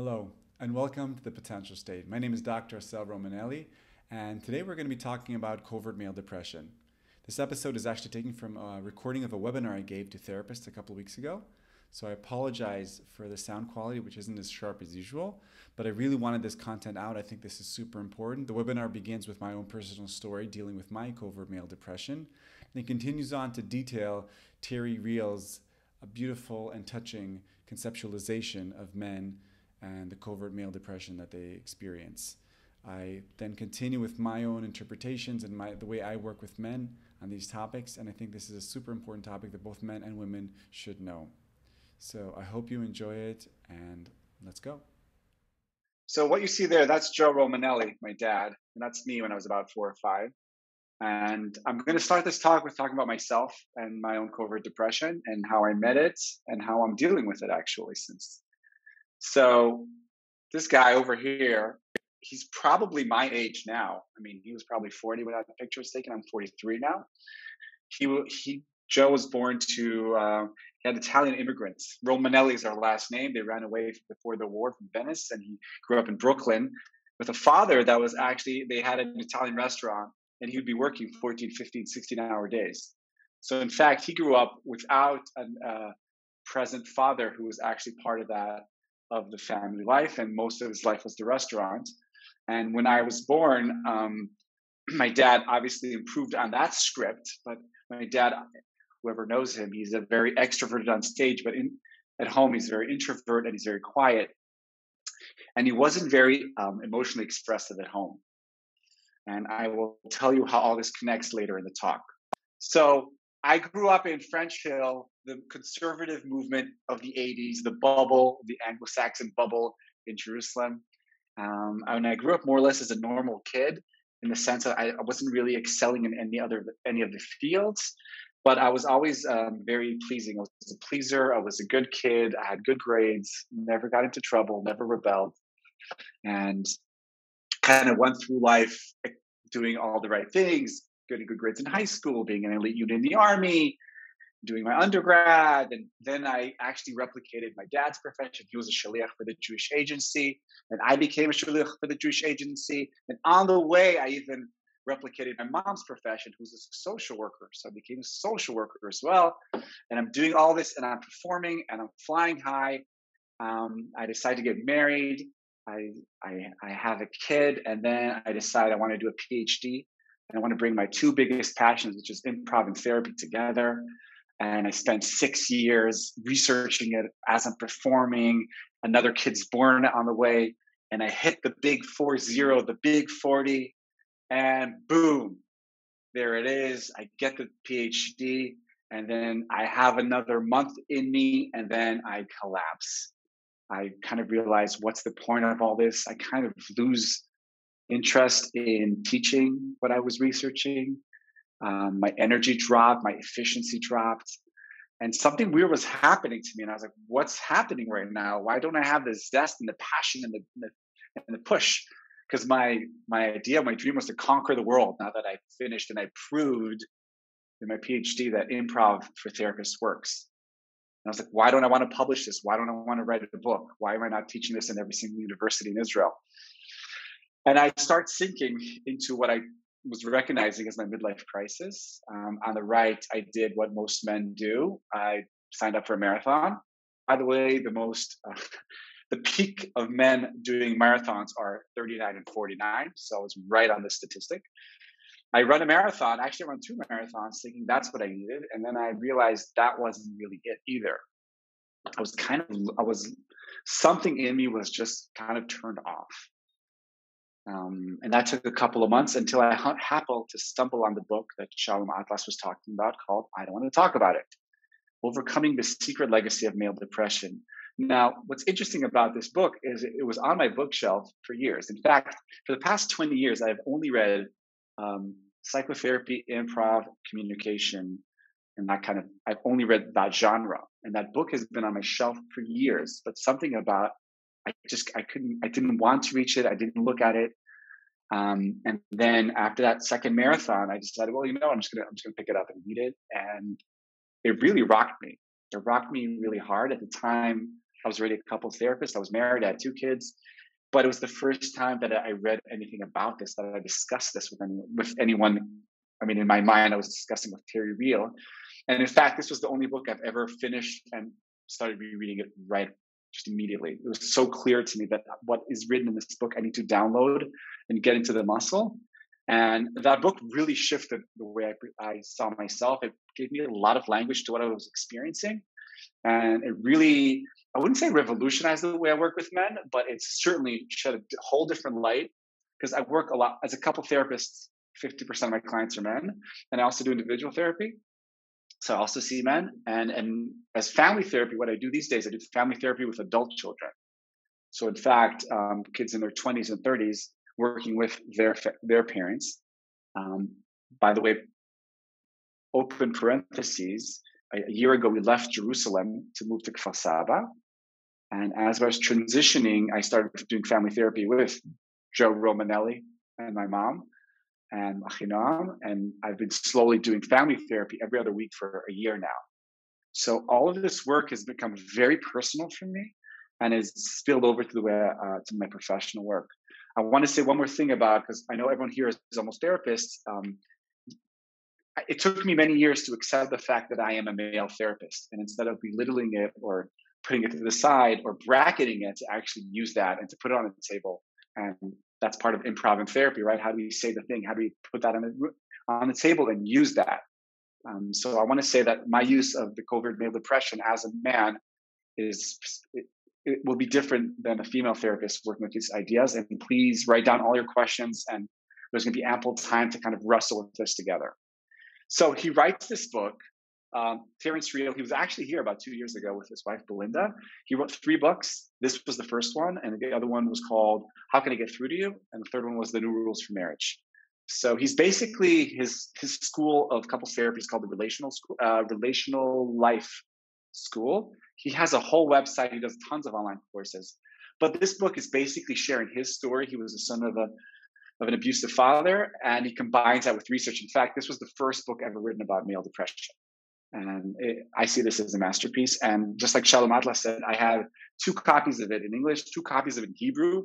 Hello, and welcome to The Potential State. My name is Dr. Assael Romanelli, and today we're going to be talking about covert male depression. This episode is actually taken from a recording of a webinar I gave to therapists a couple weeks ago. So I apologize for the sound quality, which isn't as sharp as usual, but I really wanted this content out. I think this is super important. The webinar begins with my own personal story dealing with my covert male depression, and it continues on to detail Terry Real's a uh, beautiful and touching conceptualization of men and the covert male depression that they experience. I then continue with my own interpretations and my, the way I work with men on these topics, and I think this is a super important topic that both men and women should know. So I hope you enjoy it, and let's go. So what you see there, that's Joe Romanelli, my dad, and that's me when I was about four or five. And I'm going to start this talk with talking about myself and my own covert depression and how I met it and how I'm dealing with it actually since so this guy over here, he's probably my age now. I mean, he was probably 40 when that picture was taken. I'm 43 now. He he Joe was born to uh, he had Italian immigrants. Romanelli is our last name. They ran away before the war from Venice, and he grew up in Brooklyn with a father that was actually they had an Italian restaurant, and he would be working 14, 15, 16 hour days. So in fact, he grew up without a uh, present father who was actually part of that of the family life, and most of his life was the restaurant. And when I was born, um, my dad obviously improved on that script, but my dad, whoever knows him, he's a very extroverted on stage, but in, at home he's very introvert and he's very quiet. And he wasn't very um, emotionally expressive at home. And I will tell you how all this connects later in the talk. So I grew up in French Hill, the conservative movement of the 80s, the bubble, the Anglo Saxon bubble in Jerusalem. Um, and I grew up more or less as a normal kid in the sense that I, wasn't really excelling in any other any of the fields, but I was always um, very pleasing. I was a pleaser. I was a good kid. I had good grades. Never got into trouble. Never rebelled, and kind of went through life doing all the right things, getting good grades in high school, being an elite unit in the army, doing my undergrad. And then I actually replicated my dad's profession. He was a shaliach for the Jewish agency, and I became a shaliach for the Jewish agency. And on the way, I even replicated my mom's profession, who's a social worker. So I became a social worker as well. And I'm doing all this, and I'm performing, and I'm flying high. Um, I decide to get married. I, I, I have a kid, and then I decide I want to do a PhD and I want to bring my two biggest passions, which is improv and therapy, together. And I spent six years researching it as I'm performing. Another kid's born on the way, and I hit the big four zero, the big 40, and boom, there it is. I get the PhD, and then I have another month in me, and then I collapse. I kind of realize what's the point of all this? I kind of lose interest in teaching what I was researching. Um, my energy dropped, my efficiency dropped, and something weird was happening to me. And I was like, "What's happening right now? Why don't I have the zest and the passion and the and the, and the push?" Because my my idea, my dream was to conquer the world. Now that I finished and I proved in my PhD that improv for therapists works. And I was like, why don't I want to publish this? Why don't I want to write a book? Why am I not teaching this in every single university in Israel? And I start sinking into what I was recognizing as my midlife crisis. Um, on the right, I did what most men do. I signed up for a marathon. By the way, the most, uh, the peak of men doing marathons are 39 and 49. So it's right on the statistic. I run a marathon. Actually, I run two marathons, thinking that's what I needed, and then I realized that wasn't really it either. I was kind of, I was, something in me was just kind of turned off. Um, and that took a couple of months until I happened to stumble on the book that Shalom Atlas was talking about called I Don't Want to Talk About It Overcoming the Secret Legacy of Male Depression. Now, what's interesting about this book is it was on my bookshelf for years. In fact, for the past 20 years, I've only read um, psychotherapy, improv, communication, and that kind of, I've only read that genre. And that book has been on my shelf for years, but something about I just I couldn't I didn't want to reach it. I didn't look at it. Um, and then after that second marathon, I decided, well, you know, I'm just gonna I'm just gonna pick it up and read it. And it really rocked me. It rocked me really hard. At the time, I was already a couple therapist. I was married. I had two kids, but it was the first time that I read anything about this, that I discussed this with anyone. With anyone. I mean, in my mind, I was discussing with Terry Real, and in fact, this was the only book I've ever finished and started rereading it right just immediately. It was so clear to me that what is written in this book, I need to download and get into the muscle. And that book really shifted the way I, I saw myself. It gave me a lot of language to what I was experiencing. And it really, I wouldn't say revolutionized the way I work with men, but it certainly shed a whole different light because I work a lot as a couple therapists. 50% of my clients are men, and I also do individual therapy. So I also see men, and and as family therapy, what I do these days, I do family therapy with adult children. So in fact, um, kids in their 20s and 30s working with their their parents. Um, by the way, open parentheses. A, a, year ago, we left Jerusalem to move to Kfar Saba, and as I was transitioning, I started doing family therapy with Joe Romanelli and my mom and Achinam, and I've been slowly doing family therapy every other week for a year now. So all of this work has become very personal for me, and is spilled over to the way uh, to my professional work. I want to say one more thing about because I know everyone here is, is almost therapists. Um, it took me many years to accept the fact that I am a male therapist, and instead of belittling it or putting it to the side or bracketing it, to actually use that and to put it on the table. And that's part of improv and therapy, right? How do we say the thing? How do we put that on the on the table and use that? Um, so I want to say that my use of the covert male depression as a man is it will be different than a female therapist working with these ideas. And please write down all your questions, and there's going to be ample time to kind of wrestle with this together. So he writes this book. Um, Terrence Real, he was actually here about two years ago with his wife Belinda. He wrote three books. This was the first one, and the other one was called "How Can I Get Through to You," and the third one was "The New Rules for Marriage." So he's basically his his school of couples therapy is called the relational school, uh, relational life school, he has a whole website. He does tons of online courses. But this book is basically sharing his story. He was the son of a of an abusive father, and he combines that with research. In fact, this was the first book ever written about male depression. And it, I see this as a masterpiece. And just like Shalom Atlas said, I have two copies of it in English, two copies of it in Hebrew,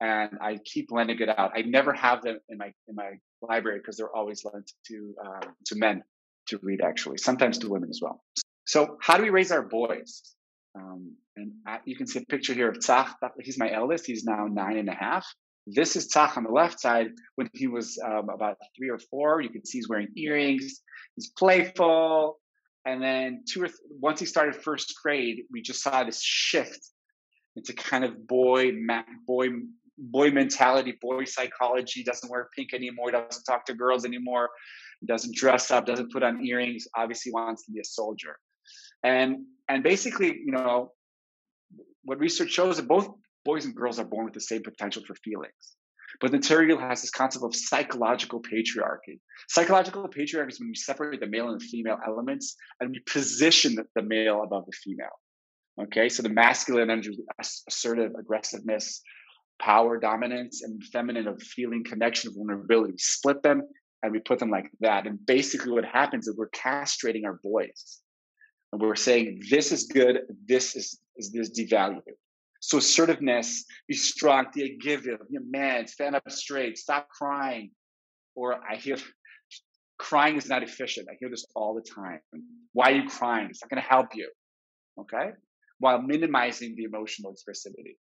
and I keep lending it out. I never have them in my in my library because they're always lent to uh, to men to read, actually, sometimes to women as well. So how do we raise our boys? Um, and I, you can see a picture here of Tzach. He's my eldest. He's now nine and a half. This is Tzach on the left side when he was um, about three or four. You can see he's wearing earrings. He's playful. And then two or th- once he started first grade, we just saw this shift into kind of boy boy boy mentality, boy psychology. Doesn't wear pink anymore. Doesn't talk to girls anymore. Doesn't dress up. Doesn't put on earrings. Obviously wants to be a soldier. And and basically, you know, what research shows that both boys and girls are born with the same potential for feelings. But the Real has this concept of psychological patriarchy. Psychological patriarchy is when we separate the male and the female elements and we position the male above the female. Okay, so the masculine energy, assertive aggressiveness, power, dominance, and feminine of feeling, connection, vulnerability. Split them and we put them like that. And basically, what happens is we're castrating our boys. And we're saying this is good, this is, is this devalued. So assertiveness, be strong, be a giver, be a man, stand up straight, stop crying. Or I hear crying is not efficient. I hear this all the time. Why are you crying? It's not going to help you. Okay? While minimizing the emotional expressivity.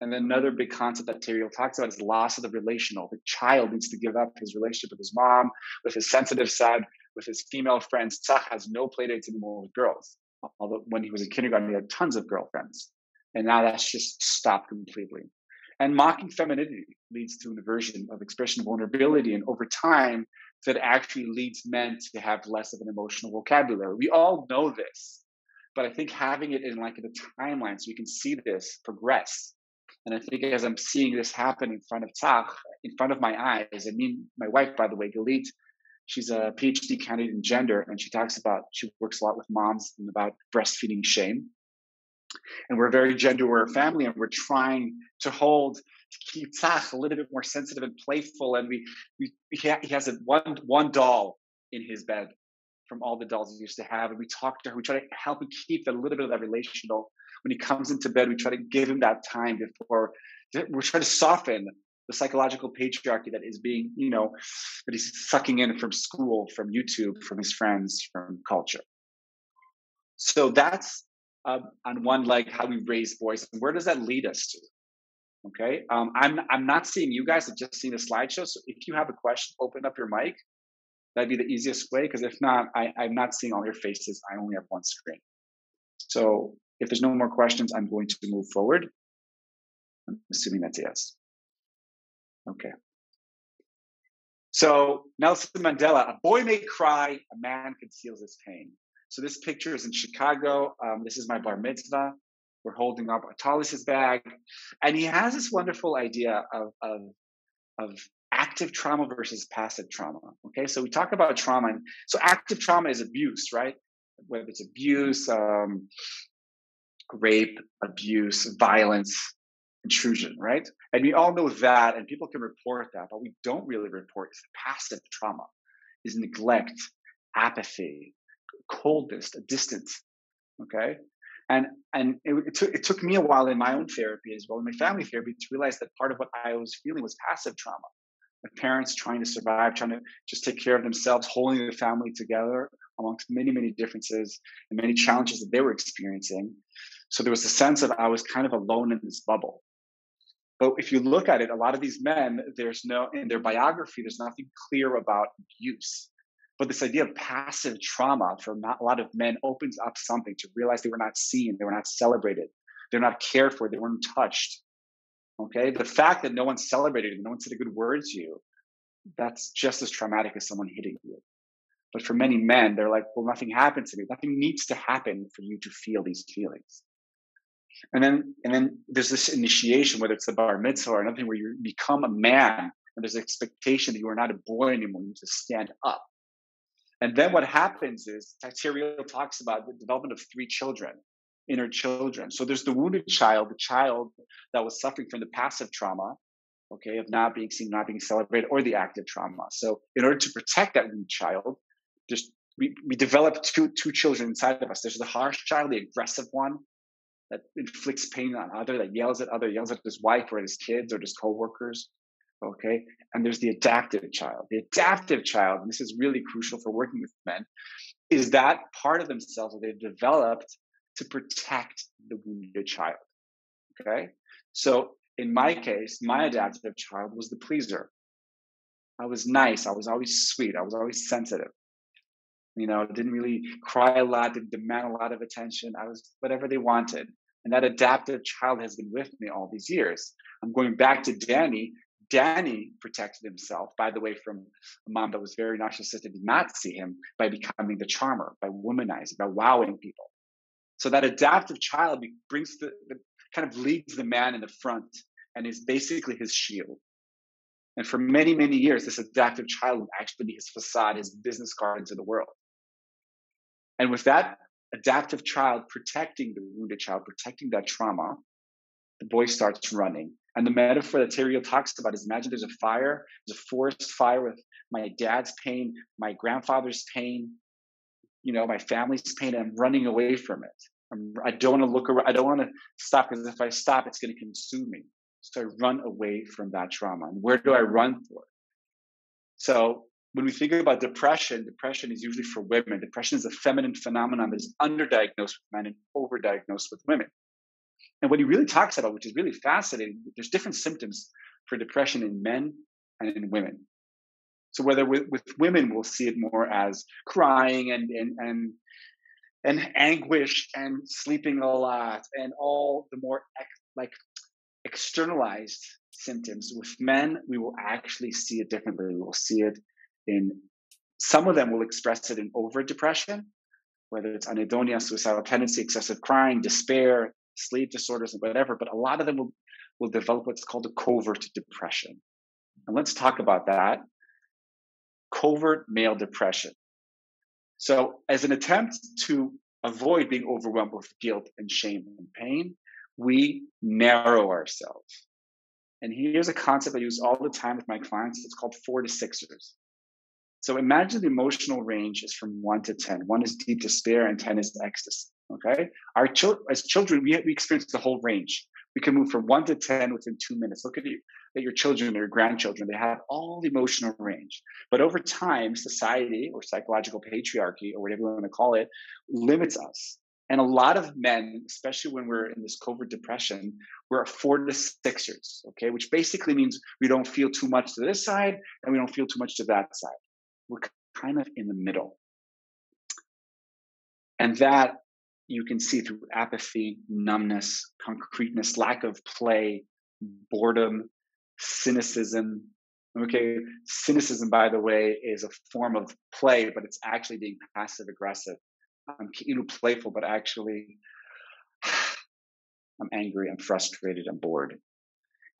And then another big concept that Terry talks about is loss of the relational. The child needs to give up his relationship with his mom, with his sensitive side, with his female friends. Tzach has no playdates anymore with girls. Although when he was in kindergarten, he had tons of girlfriends. And now that's just stopped completely. And mocking femininity leads to an aversion of expression of vulnerability. And over time, that actually leads men to have less of an emotional vocabulary. We all know this, but I think having it in like a timeline so we can see this progress and I think as I'm seeing this happen in front of Tzach, in front of my eyes, I mean, my wife, by the way, Galit, she's a PhD candidate in gender, and she talks about, she works a lot with moms and about breastfeeding shame. And we're very gender aware family, and we're trying to hold, to keep Tzach a little bit more sensitive and playful. And we, we he has a one, one doll in his bed from all the dolls he used to have. And we talk to her. We try to help him keep a little bit of that relational. When he comes into bed, we try to give him that time before we're trying to soften the psychological patriarchy that is being, you know, that he's sucking in from school, from YouTube, from his friends, from culture. So that's on one leg how we raise boys, and where does that lead us to? Okay, um, I'm I'm not seeing you guys. I've just seen a slideshow. So if you have a question, open up your mic. That'd be the easiest way. Because if not, I, I'm not seeing all your faces. I only have one screen. So if there's no more questions, I'm going to move forward. I'm assuming that's yes. Okay. So Nelson Mandela, a boy may cry, a man conceals his pain. So this picture is in Chicago. Um, this is my bar mitzvah. We're holding up Talis's bag, and he has this wonderful idea of, of, of active trauma versus passive trauma. Okay, so we talk about trauma, and so active trauma is abuse, right? Whether it's abuse, um, rape, abuse, violence, intrusion, right? And we all know that, and people can report that, but we don't really report is passive trauma, is neglect, apathy, coldness, distance. Okay, and and it, it, took it took me a while in my own therapy as well, in my family therapy, to realize that part of what I was feeling was passive trauma. The parents trying to survive, trying to just take care of themselves, holding the family together amongst many many differences and many challenges that they were experiencing. So there was a sense of I was kind of alone in this bubble. But if you look at it, a lot of these men, there's no, in their biography, there's nothing clear about abuse. But this idea of passive trauma for a lot of men opens up something to realize they were not seen, they were not celebrated, they're not cared for, they weren't touched. Okay. The fact that no one celebrated you, no one said a good word to you, that's just as traumatic as someone hitting you. But for many men, they're like, well, nothing happened to me. Nothing needs to happen for you to feel these feelings. And then, and then there's this initiation, whether it's the bar mitzvah or another thing, where you become a man, and there's an expectation that you are not a boy anymore. You need to stand up. And then what happens is Terry Real talks about the development of three children, inner children. So there's the wounded child, the child that was suffering from the passive trauma, okay, of not being seen, not being celebrated, or the active trauma. So in order to protect that wounded child, just we, we develop two two children inside of us. There's the harsh child, the aggressive one, that inflicts pain on other, that yells at other, yells at his wife or his kids or his coworkers. Okay. And there's the adaptive child. The adaptive child, and this is really crucial for working with men, is that part of themselves that they've developed to protect the wounded child. Okay. So in my case, my adaptive child was the pleaser. I was nice. I was always sweet. I was always sensitive. You know, didn't really cry a lot, didn't demand a lot of attention. I was whatever they wanted. And that adaptive child has been with me all these years. I'm going back to Danny. Danny protected himself, by the way, from a mom that was very narcissistic, did not see him by becoming the charmer, by womanizing, by wowing people. So that adaptive child brings the, the kind of leads the man in the front and is basically his shield. And for many, many years, this adaptive child will actually be his facade, his business card into the world. And with that adaptive child protecting the wounded child, protecting that trauma, the boy starts running. And the metaphor that Terry Real talks about is imagine there's a fire, there's a forest fire with my dad's pain, my grandfather's pain, you know, my family's pain, and I'm running away from it. I'm, I do not want to look around. I don't want to stop because if I stop, it's going to consume me. So I run away from that trauma. And where do I run for? So when we think about depression, depression is usually for women. Depression is a feminine phenomenon that is underdiagnosed with men and overdiagnosed with women. And what he really talks about, which is really fascinating, there's different symptoms for depression in men and in women. So whether with, with women, we'll see it more as crying and and and and anguish and sleeping a lot and all the more ex, like externalized symptoms. With men, we will actually see it differently. We will see it in some of them will express it in overt depression, whether it's anhedonia, suicidal tendency, excessive crying, despair, sleep disorders, and whatever. But a lot of them will, will develop what's called a covert depression. And let's talk about that. Covert male depression. So, as an attempt to avoid being overwhelmed with guilt and shame and pain, we narrow ourselves. And here's a concept I use all the time with my clients. It's called four to sixers. So imagine the emotional range is from one to 10. One is deep despair and 10 is ecstasy. Okay. Our children, as children, we, we experience the whole range. We can move from one to 10 within two minutes. Look at you, at your children or your grandchildren. They have all the emotional range. But over time, society or psychological patriarchy or whatever you want to call it limits us. And a lot of men, especially when we're in this covert depression, we're a four to sixers, okay, which basically means we don't feel too much to this side and we don't feel too much to that side. We're kind of in the middle. And that you can see through apathy, numbness, concreteness, lack of play, boredom, cynicism. Okay, cynicism, by the way, is a form of play, but it's actually being passive aggressive. I'm you know, playful, but actually I'm angry, I'm frustrated, I'm bored.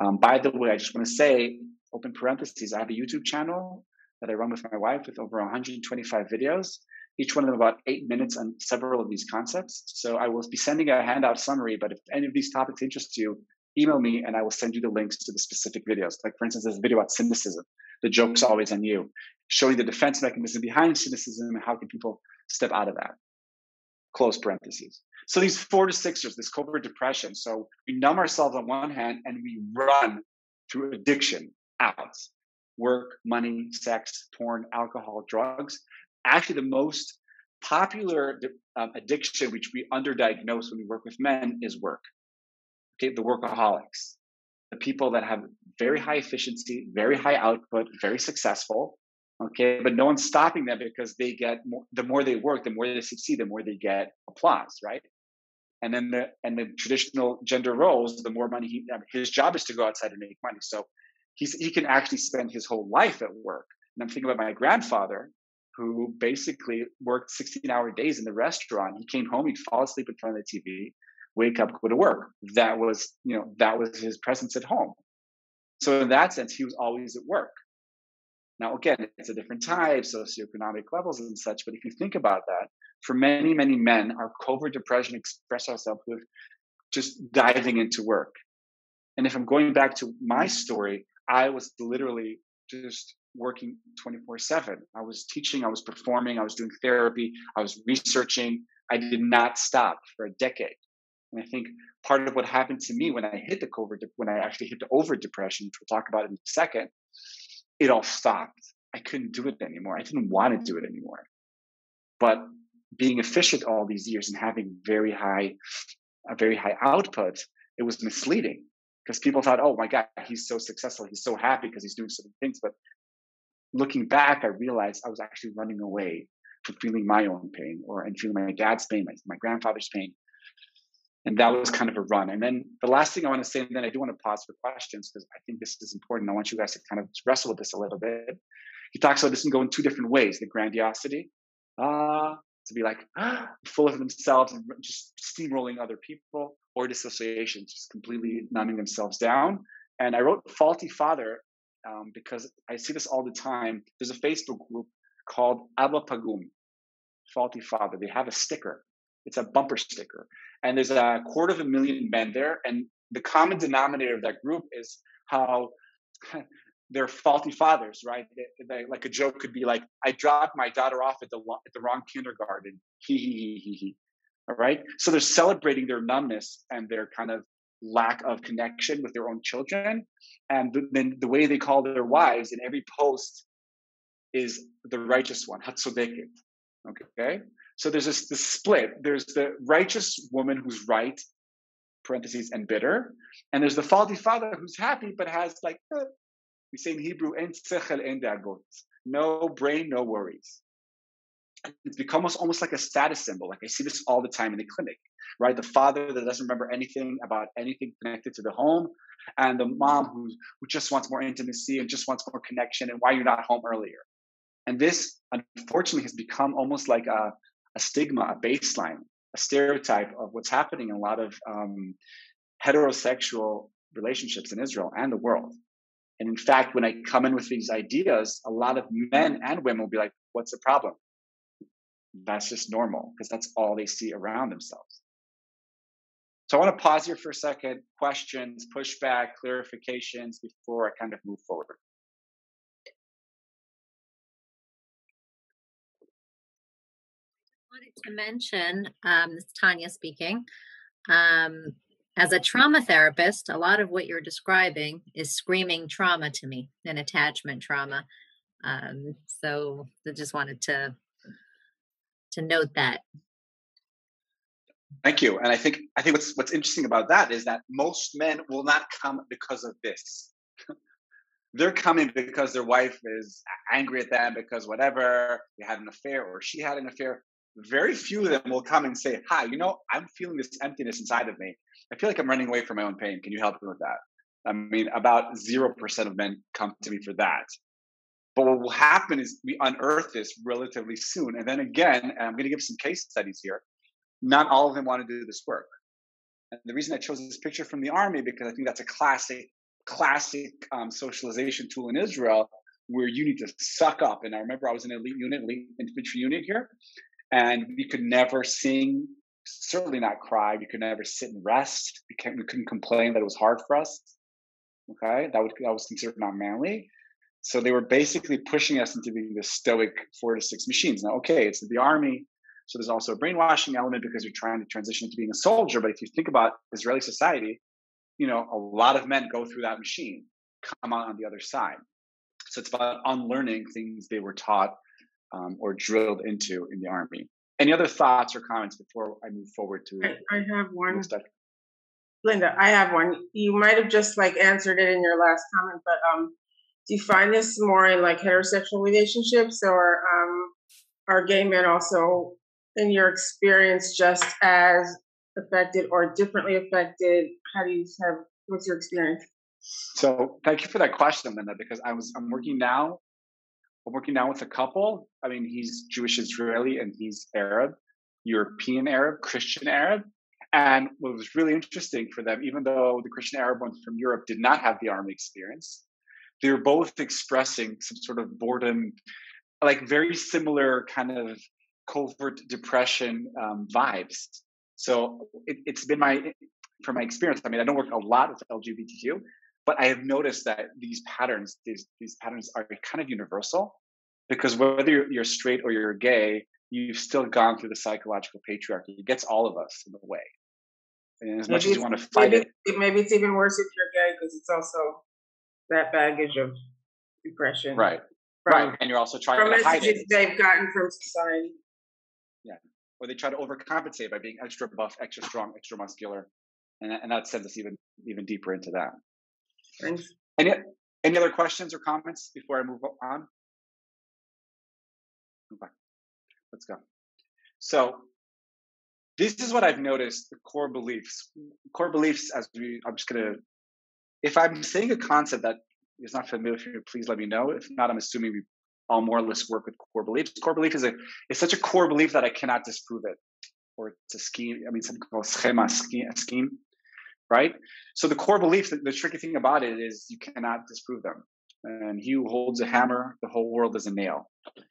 Um, by the way, I just want to say, open parentheses, I have a YouTube channel that I run with my wife with over 125 videos, each one of them about eight minutes on several of these concepts. So I will be sending a handout summary, but if any of these topics interest you, email me and I will send you the links to the specific videos. Like, for instance, there's a video about cynicism. The joke's mm-hmm. always on you, showing the defense mechanism behind cynicism and how can people step out of that close parentheses. So these four to sixers, this covert depression. So we numb ourselves on one hand and we run through addiction out. Work, money, sex, porn, alcohol, drugs. Actually, the most popular um, addiction, which we underdiagnose when we work with men, is work. Okay, the workaholics, the people that have very high efficiency, very high output, very successful, Okay, but no one's stopping them because they get more, the more they work, the more they succeed, the more they get applause, right? And then the and the traditional gender roles, the more money he his job is to go outside and make money. So he's he can actually spend his whole life at work. And I'm thinking about my grandfather, who basically worked 16 hour days in the restaurant. He came home, he'd fall asleep in front of the TV, wake up, go to work. That was, you know, that was his presence at home. So in that sense, he was always at work. Now, again, it's a different type, socioeconomic levels and such. But if you think about that, for many, many men, our covert depression express ourselves with just diving into work. And if I'm going back to my story, I was literally just working 24 7. I was teaching, I was performing, I was doing therapy, I was researching. I did not stop for a decade. And I think part of what happened to me when I hit the covert, when I actually hit the overt depression, which we'll talk about in a second, it all stopped. I couldn't do it anymore. I didn't want to do it anymore. But being efficient all these years and having very high, a very high output, it was misleading because people thought, oh my God, he's so successful. He's so happy because he's doing certain things. But looking back, I realized I was actually running away from feeling my own pain or and feeling my dad's pain, my, my grandfather's pain and that was kind of a run. And then the last thing I want to say, and then I do want to pause for questions because I think this is important. I want you guys to kind of wrestle with this a little bit. He talks about this can go in two different ways: the grandiosity, uh, to be like full of themselves and just steamrolling other people, or dissociation, just completely numbing themselves down. And I wrote "Faulty Father" um, because I see this all the time. There's a Facebook group called Abba Pagum, Faulty Father. They have a sticker it's a bumper sticker. And there's a quarter of a million men there. And the common denominator of that group is how they're faulty fathers, right? They, they, like a joke could be like, I dropped my daughter off at the, at the wrong kindergarten. He, he, he, he, he. All right. So they're celebrating their numbness and their kind of lack of connection with their own children. And then the way they call their wives in every post is the righteous one, Hatzodeket. Okay. So there's this, this split. There's the righteous woman who's right, parentheses, and bitter. And there's the faulty father who's happy, but has like, eh, we say in Hebrew, en en no brain, no worries. It's become almost, almost like a status symbol. Like I see this all the time in the clinic, right? The father that doesn't remember anything about anything connected to the home, and the mom who, who just wants more intimacy and just wants more connection, and why you're not home earlier. And this, unfortunately, has become almost like a, a stigma, a baseline, a stereotype of what's happening in a lot of um, heterosexual relationships in Israel and the world. And in fact, when I come in with these ideas, a lot of men and women will be like, what's the problem? That's just normal because that's all they see around themselves. So I want to pause here for a second, questions, pushback, clarifications before I kind of move forward. I wanted to mention, um, this is Tanya speaking. Um, as a trauma therapist, a lot of what you're describing is screaming trauma to me and attachment trauma. Um, so I just wanted to to note that. Thank you. And I think I think what's what's interesting about that is that most men will not come because of this. They're coming because their wife is angry at them because whatever they had an affair or she had an affair. Very few of them will come and say, "Hi, you know, I'm feeling this emptiness inside of me. I feel like I'm running away from my own pain. Can you help me with that?" I mean, about zero percent of men come to me for that. But what will happen is we unearth this relatively soon. And then again, and I'm going to give some case studies here, not all of them want to do this work. And the reason I chose this picture from the army, because I think that's a classic, classic um, socialization tool in Israel where you need to suck up. And I remember I was in an elite unit, elite infantry unit here, and we could never sing, certainly not cry. We could never sit and rest. We, we couldn't complain that it was hard for us. Okay, that, would, that was considered not manly. So they were basically pushing us into being the stoic four to six machines. Now, okay, it's the army. So there's also a brainwashing element because you're trying to transition into being a soldier. But if you think about Israeli society, you know, a lot of men go through that machine, come out on the other side. So it's about unlearning things they were taught um, or drilled into in the army. Any other thoughts or comments before I move forward to? I, I have one. Linda, I have one. You might have just like answered it in your last comment, but um, do you find this more in like heterosexual relationships or um, are gay men also in your experience just as affected or differently affected how do you have what's your experience so thank you for that question linda because i was i'm working now i'm working now with a couple i mean he's jewish israeli and he's arab european arab christian arab and what was really interesting for them even though the christian arab one from europe did not have the army experience they were both expressing some sort of boredom, like very similar kind of covert depression um, vibes. So it, it's been my, from my experience. I mean, I don't work a lot with LGBTQ, but I have noticed that these patterns, these these patterns are kind of universal, because whether you're, you're straight or you're gay, you've still gone through the psychological patriarchy. It gets all of us in the way. And as maybe much as you want to fight maybe, it, maybe it's even worse if you're gay because it's also that baggage of depression. Right. From, right. And you're also trying to hide it. they've gotten from society. Yeah. Or they try to overcompensate by being extra buff, extra strong, extra muscular. And, and that sends us even even deeper into that. Thanks. Any, any other questions or comments before I move on? Okay. Let's go. So this is what I've noticed the core beliefs. Core beliefs, as we, I'm just to if I'm saying a concept that is not familiar, for you, please let me know. If not, I'm assuming we all more or less work with core beliefs. Core belief is a is such a core belief that I cannot disprove it, or it's a scheme. I mean, something called schema scheme, scheme, right? So the core belief, the, the tricky thing about it is you cannot disprove them. And he who holds a hammer, the whole world is a nail.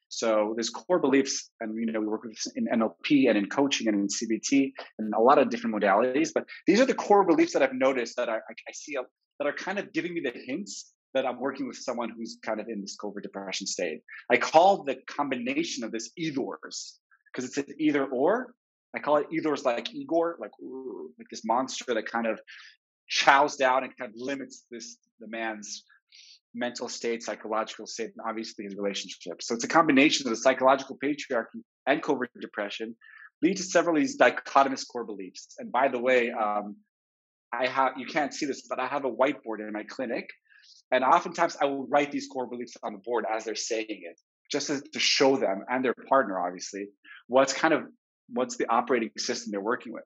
So there's core beliefs, and you know we work with in NLP and in coaching and in CBT and a lot of different modalities. But these are the core beliefs that I've noticed that I, I see that are kind of giving me the hints that I'm working with someone who's kind of in this covert depression state. I call the combination of this either's because it's an either or. I call it either's like Igor, like like this monster that kind of chows down and kind of limits this the man's mental state, psychological state, and obviously his relationship. So it's a combination of the psychological patriarchy and covert depression lead to several of these dichotomous core beliefs. And by the way, um, I have you can't see this, but I have a whiteboard in my clinic, and oftentimes I will write these core beliefs on the board as they're saying it, just to show them and their partner, obviously, what's kind of what's the operating system they're working with.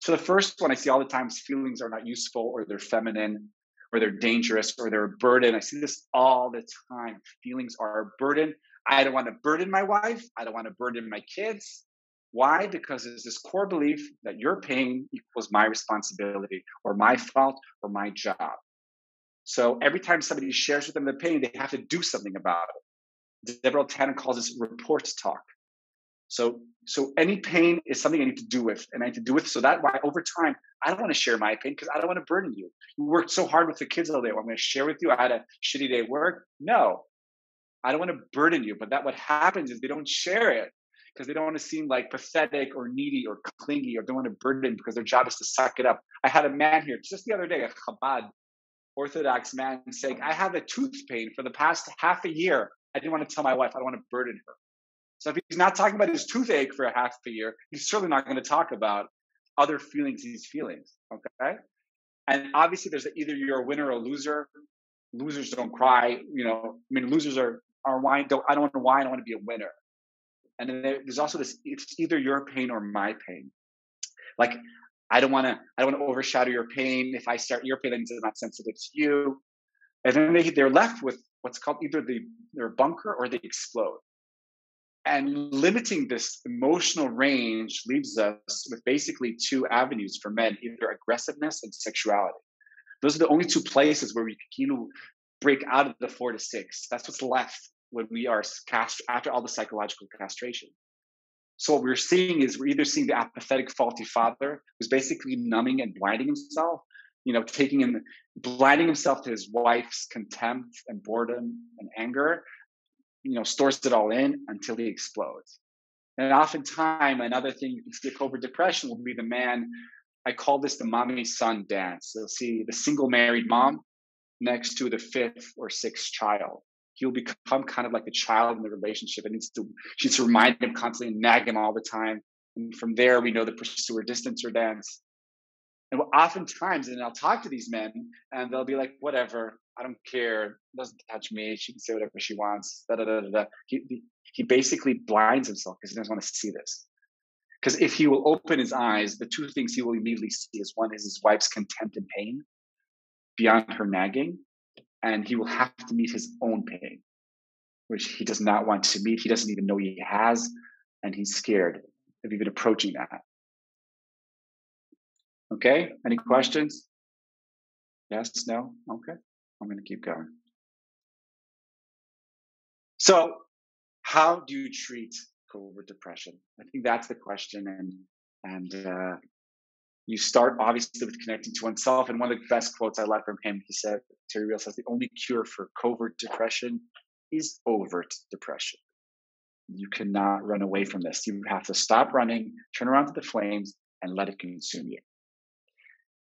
So the first one I see all the time is feelings are not useful, or they're feminine, or they're dangerous, or they're a burden. I see this all the time. Feelings are a burden. I don't want to burden my wife. I don't want to burden my kids. Why? Because there's this core belief that your pain equals my responsibility or my fault or my job. So every time somebody shares with them the pain, they have to do something about it. Deborah Tannen calls this report talk. So, so any pain is something I need to do with, and I need to do with so that why over time I don't want to share my pain because I don't want to burden you. You worked so hard with the kids all day. Well, I'm going to share with you. I had a shitty day at work. No, I don't want to burden you. But that what happens is they don't share it because they don't want to seem like pathetic or needy or clingy or don't want to burden because their job is to suck it up. I had a man here just the other day, a Chabad Orthodox man, saying, I have a tooth pain for the past half a year. I didn't want to tell my wife, I don't want to burden her. So if he's not talking about his toothache for a half a year, he's certainly not going to talk about other feelings he's feeling. Okay. And obviously, there's either you're a winner or a loser. Losers don't cry. You know, I mean, losers are are whine. Don't I don't want to whine. I want to be a winner. And then there's also this: it's either your pain or my pain. Like I don't want to. I don't want to overshadow your pain. If I start your pain, that not sensitive to you. And then they they're left with what's called either the their bunker or they explode. And limiting this emotional range leaves us with basically two avenues for men either aggressiveness and sexuality. Those are the only two places where we can break out of the four to six. That's what's left when we are cast after all the psychological castration. So what we're seeing is we're either seeing the apathetic, faulty father who's basically numbing and blinding himself, you know, taking in, blinding himself to his wife's contempt and boredom and anger, you know, stores it all in until he explodes. And oftentimes, another thing you can see a covert depression will be the man. I call this the mommy son dance. You'll see the single married mom next to the fifth or sixth child. He'll become kind of like a child in the relationship and needs to she needs to remind him constantly and nag him all the time. And from there, we know the pursuer distancer dance. And oftentimes, and I'll talk to these men, and they'll be like, "Whatever, I don't care. Doesn't touch me. She can say whatever she wants." Da, da, da, da. He, he basically blinds himself because he doesn't want to see this. Because if he will open his eyes, the two things he will immediately see is one is his wife's contempt and pain beyond her nagging, and he will have to meet his own pain, which he does not want to meet. He doesn't even know he has, and he's scared of even approaching that. Okay, any questions? Yes, no? Okay, I'm going to keep going. So, how do you treat covert depression? I think that's the question, and and uh, you start obviously with connecting to oneself. And one of the best quotes I like from him, he said, Terry Real says, the only cure for covert depression is overt depression. You cannot run away from this. You have to stop running, turn around to the flames, and let it consume you.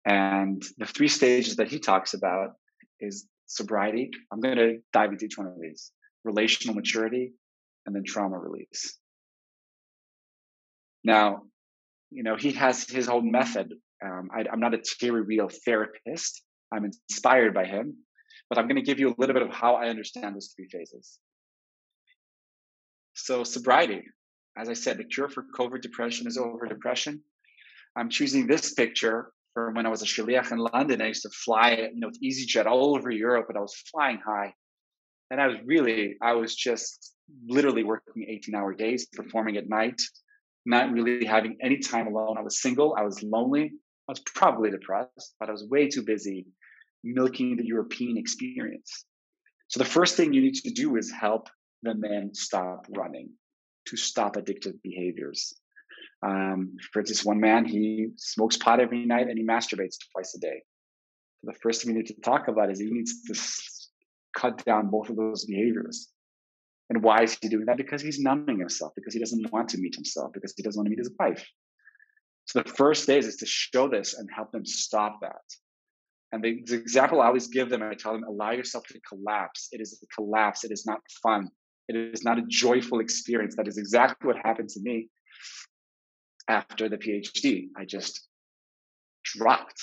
And the three stages that he talks about is sobriety. I'm going to dive into each one of these relational maturity and then trauma release. Now, you know, he has his own method. Um, I, am not a Terry Real therapist. I'm inspired by him, but I'm going to give you a little bit of how I understand those three phases. So, sobriety, as I said, the cure for covert depression is overt depression. I'm choosing this picture from when I was a shaliach in London. I used to fly, you know, with EasyJet all over Europe, and I was flying high. And I was really, I was just literally working 18 hour days, performing at night, not really having any time alone. I was single, I was lonely, I was probably depressed, but I was way too busy milking the European experience. So the first thing you need to do is help the men stop running, to stop addictive behaviors. Um, for instance, one man, he smokes pot every night and he masturbates twice a day. So the first thing we need to talk about is he needs to cut down both of those behaviors. And why is he doing that? Because he's numbing himself, because he doesn't want to meet himself, because he doesn't want to meet his wife. So the first days is to show this and help them stop that. And the, the, example I always give them, I tell them, allow yourself to collapse. It is a collapse. It is not fun. It is not a joyful experience. That is exactly what happened to me after the PhD. I just dropped.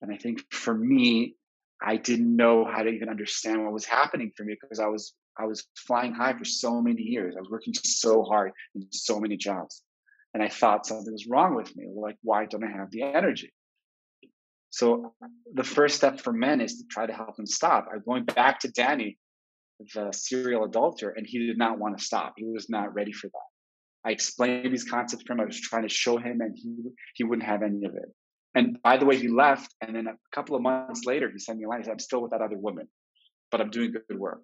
And I think for me, I didn't know how to even understand what was happening for me because I was I was flying high for so many years. I was working so hard in so many jobs. And I thought something was wrong with me. Like, why don't I have the energy? So the first step for men is to try to help them stop. I'm going back to Danny, the serial adulterer, and he did not want to stop. He was not ready for that. I explained these concepts to him. I was trying to show him, and he he wouldn't have any of it. And by the way, he left. And then a couple of months later, he sent me a line. He said, "I'm still with that other woman, but I'm doing good work."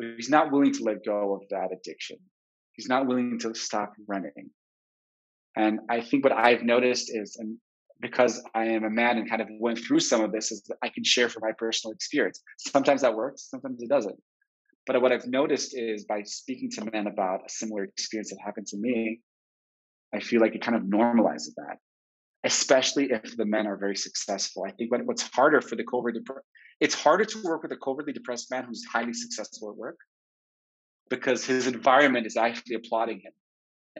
So he's not willing to let go of that addiction. He's not willing to stop running. And I think what I've noticed is, and because I am a man and kind of went through some of this, is that I can share from my personal experience. Sometimes that works, sometimes it doesn't. But what I've noticed is by speaking to men about a similar experience that happened to me, I feel like it kind of normalizes that, especially if the men are very successful. I think what, what's harder for the covert, it's harder to work with a covertly depressed man who's highly successful at work because his environment is actually applauding him.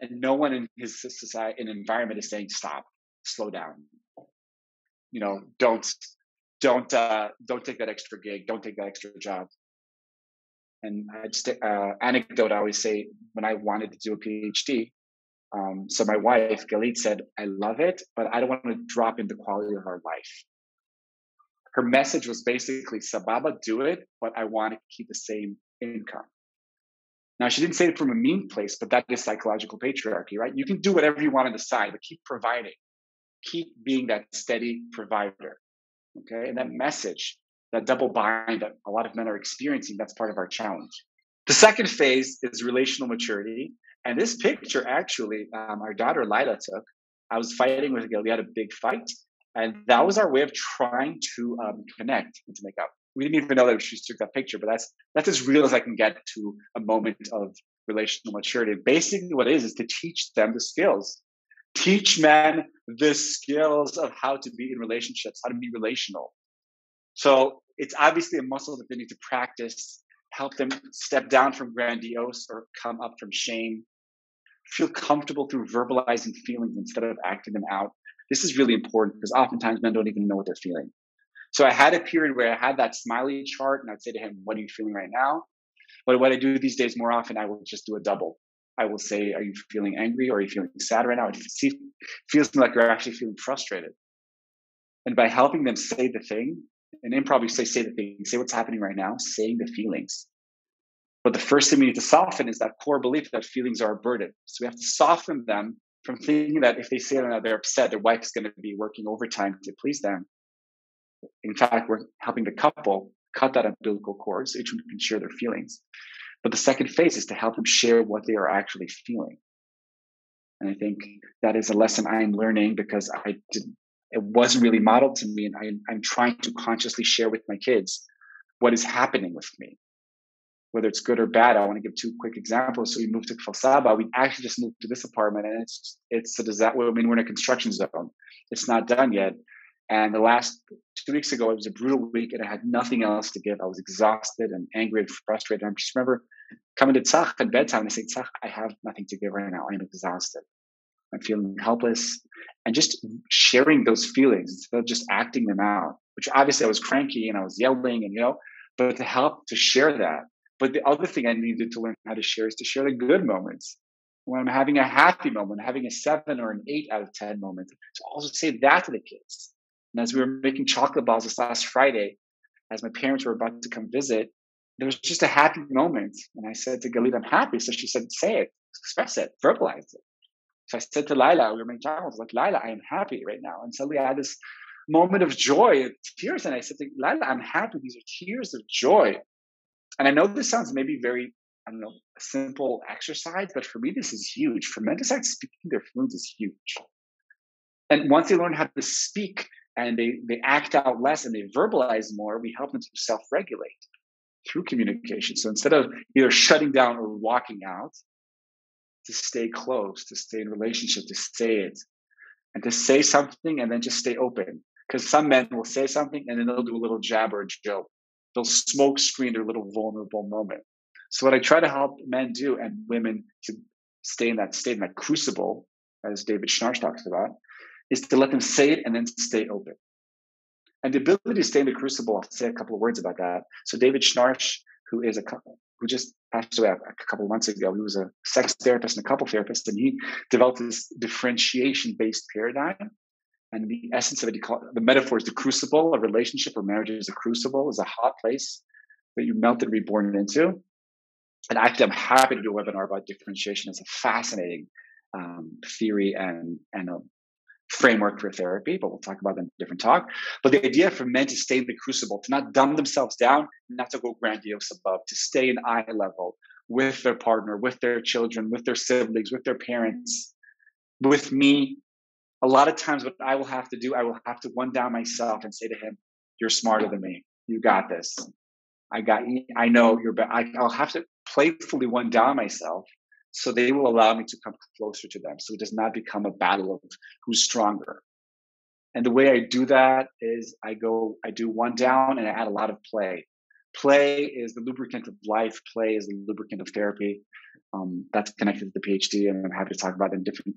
And no one in his society and environment is saying, stop, slow down. You know, don't don't uh, don't take that extra gig, don't take that extra job. And I just uh, anecdote I always say when I wanted to do a PhD. Um, so my wife Galit said, "I love it, but I don't want to drop in the quality of our life." Her message was basically, "Sababa, do it, but I want to keep the same income." Now she didn't say it from a mean place, but that is psychological patriarchy, right? You can do whatever you want on the side, but keep providing, keep being that steady provider. Okay. And that message, that double bind that a lot of men are experiencing, that's part of our challenge. The second phase is relational maturity. And this picture, actually, um, our daughter Lila took. I was fighting with Galit. We had a big fight. And that was our way of trying to um, connect and to make up. We didn't even know that she took that picture, but that's that's as real as I can get to a moment of relational maturity. Basically, what it is is to teach them the skills teach men the skills of how to be in relationships, how to be relational. So it's obviously a muscle that they need to practice, help them step down from grandiose or come up from shame, feel comfortable through verbalizing feelings instead of acting them out. This is really important because oftentimes men don't even know what they're feeling. So I had a period where I had that smiley chart and I'd say to him, What are you feeling right now? But what I do these days more often, I will just do a double. I will say, Are you feeling angry or are you feeling sad right now? It feels like you're actually feeling frustrated. And by helping them say the thing, and improv, you say, say the thing, say what's happening right now, saying the feelings. But the first thing we need to soften is that core belief that feelings are a burden. So we have to soften them from thinking that if they say that they're upset, their wife is going to be working overtime to please them. In fact, we're helping the couple cut that umbilical cord so each one can share their feelings. But the second phase is to help them share what they are actually feeling. And I think that is a lesson I'm learning because I did it wasn't really modeled to me. And I, I'm trying to consciously share with my kids what is happening with me, whether it's good or bad. I want to give two quick examples. So we moved to Kfar Saba. We actually just moved to this apartment and it's, it's a disaster. I mean, we're in a construction zone. It's not done yet. And the last two weeks ago, it was a brutal week and I had nothing else to give. I was exhausted and angry and frustrated. I just remember coming to Tzach at bedtime and saying, Tzach, I have nothing to give right now. I am exhausted. I'm feeling helpless. And just sharing those feelings instead of just acting them out, which obviously I was cranky and I was yelling and, you know, but to help to share that. But the other thing I needed to learn how to share is to share the good moments. When I'm having a happy moment, having a seven or an eight out of 10 moment, to also say that to the kids. And as we were making chocolate balls this last Friday, as my parents were about to come visit, there was just a happy moment. And I said to Galit, I'm happy. So she said, say it, express it, verbalize it. So I said to Lila, we were making was like, Lila, I am happy right now. And suddenly I had this moment of joy, tears. And I said to Lila, I'm happy. These are tears of joy. And I know this sounds maybe very, I don't know, simple exercise, but for me, this is huge. For men to start speaking their feelings is huge. And once they learn how to speak and they, they act out less and they verbalize more, we help them to self regulate through communication. So instead of either shutting down or walking out, to stay close, to stay in relationship, to say it, and to say something and then just stay open. Because some men will say something and then they'll do a little jab or a joke. They'll smoke screen their little vulnerable moment. So what I try to help men do and women to stay in that state, in that crucible, as David Schnarch talks about, is to let them say it and then stay open. And the ability to stay in the crucible, I'll say a couple of words about that. So David Schnarch, who is a who just passed away a couple months ago, he was a sex therapist and a couple therapist, and he developed this differentiation-based paradigm. And the essence of it, called, the metaphor is the crucible. A relationship or marriage is a crucible, is a hot place that you melted, reborn into. And actually, I'm happy to do a webinar about differentiation. It's a fascinating um, theory and and a framework for therapy, but we'll talk about that in a different talk. But the idea for men to stay in the crucible, to not dumb themselves down, not to go grandiose above, to stay in eye level with their partner, with their children, with their siblings, with their parents, with me. A lot of times, what I will have to do, I will have to one down myself and say to him, You're smarter than me. You got this. I got, I know you're, I, I'll have to playfully one down myself so they will allow me to come closer to them. So it does not become a battle of who's stronger. And the way I do that is I go, I do one down and I add a lot of play. Play is the lubricant of life. Play is the lubricant of therapy. Um, that's connected to the PhD, and I'm happy to talk about it in different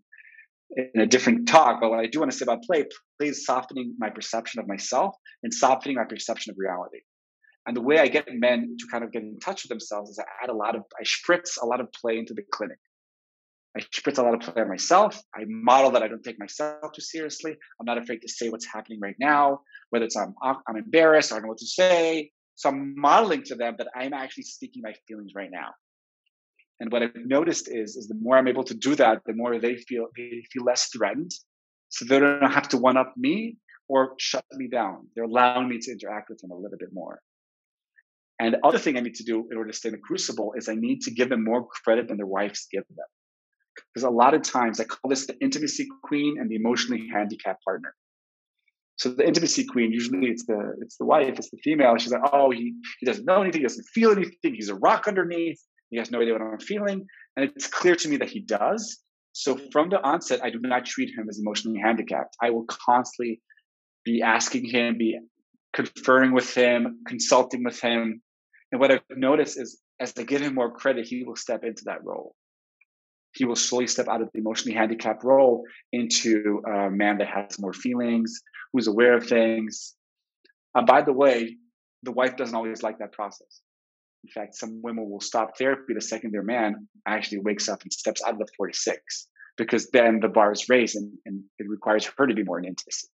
in a different talk. But what I do want to say about play, play is softening my perception of myself and softening my perception of reality. And the way I get men to kind of get in touch with themselves is I add a lot of, I spritz a lot of play into the clinic. I spritz a lot of play on myself. I model that I don't take myself too seriously. I'm not afraid to say what's happening right now, whether it's I'm, I'm embarrassed, I don't know what to say. So I'm modeling to them that I'm actually speaking my feelings right now. And what I've noticed is, is the more I'm able to do that, the more they feel they feel less threatened. So they don't have to one up me or shut me down. They're allowing me to interact with them a little bit more. And the other thing I need to do in order to stay in the crucible is I need to give them more credit than their wives give them. Because a lot of times I call this the intimacy queen and the emotionally handicapped partner. So the intimacy queen, usually it's the it's the wife, it's the female. She's like, oh, he, he doesn't know anything, he doesn't feel anything, he's a rock underneath, he has no idea what I'm feeling. And it's clear to me that he does. So from the onset, I do not treat him as emotionally handicapped. I will constantly be asking him, be conferring with him, consulting with him. And what I've noticed is as I give him more credit, he will step into that role. He will slowly step out of the emotionally handicapped role into a man that has more feelings, who's aware of things. Uh, by the way, the wife doesn't always like that process. In fact, some women will stop therapy the second their man actually wakes up and steps out of the 46 because then the bar is raised and, and it requires her to be more in intimacy.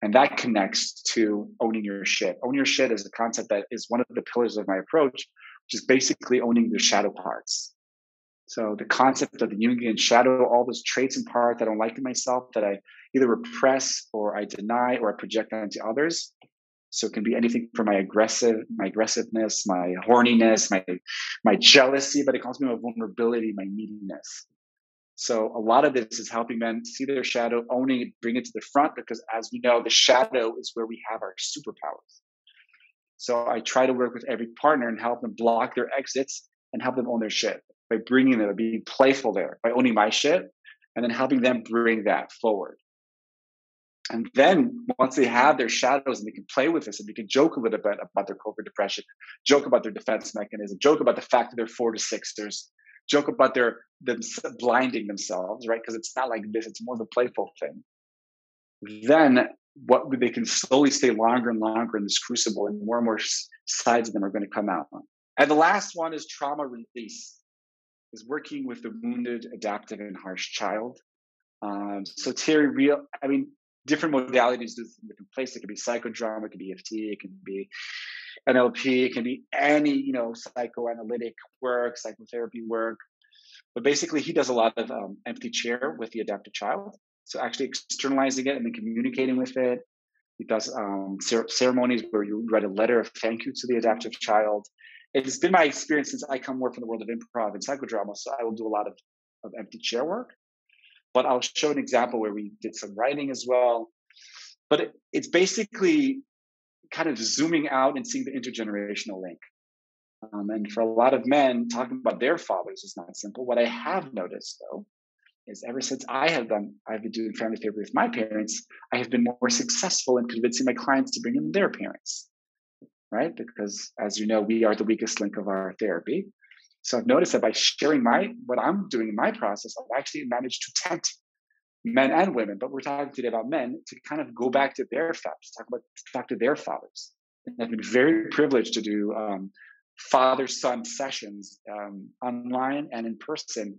And that connects to owning your shit. Own your shit is a concept that is one of the pillars of my approach, which is basically owning your shadow parts. So the concept of the Jungian shadow, all those traits and parts that I don't like in myself that I either repress or I deny or I project onto others. So it can be anything from my aggressive, my aggressiveness, my horniness, my my jealousy, but it comes from my vulnerability, my neediness. So a lot of this is helping men see their shadow, owning it, bring it to the front, because as we know, the shadow is where we have our superpowers. So I try to work with every partner and help them block their exits and help them own their shit by bringing them, being playful there, by owning my shit, and then helping them bring that forward. And then once they have their shadows and they can play with this and they can joke a little bit about their covert depression, joke about their defense mechanism, joke about the fact that they're four to sixers, joke about their them blinding themselves, right? Because it's not like this; it's more of a playful thing. Then what they can slowly stay longer and longer in this crucible, and more and more sides of them are going to come out. And the last one is trauma release, is working with the wounded, adaptive, and harsh child. Um, so Terry, real, I mean, different modalities different places. It could be psychodrama, it could be EFT, it can be NLP, it can be any, you know, psychoanalytic work, psychotherapy work. But basically, he does a lot of um, empty chair with the adaptive child. So actually externalizing it and then communicating with it. He does um, ceremonies where you write a letter of thank you to the adaptive child. It's been my experience since I come more from the world of improv and psychodrama, so I will do a lot of, of empty chair work. But I'll show an example where we did some writing as well. But it, it's basically kind of zooming out and seeing the intergenerational link. Um, and for a lot of men, talking about their fathers is not simple. What I have noticed, though, is ever since I have done, I've been doing family therapy with my parents, I have been more successful in convincing my clients to bring in their parents, right? Because as you know, we are the weakest link of our therapy. So I've noticed that by sharing my what I'm doing in my process, I've actually managed to tempt men and women, but we're talking today about men to kind of go back to their fathers, talk about talk to their fathers. And I've been very privileged to do um, father-son sessions um, online and in person,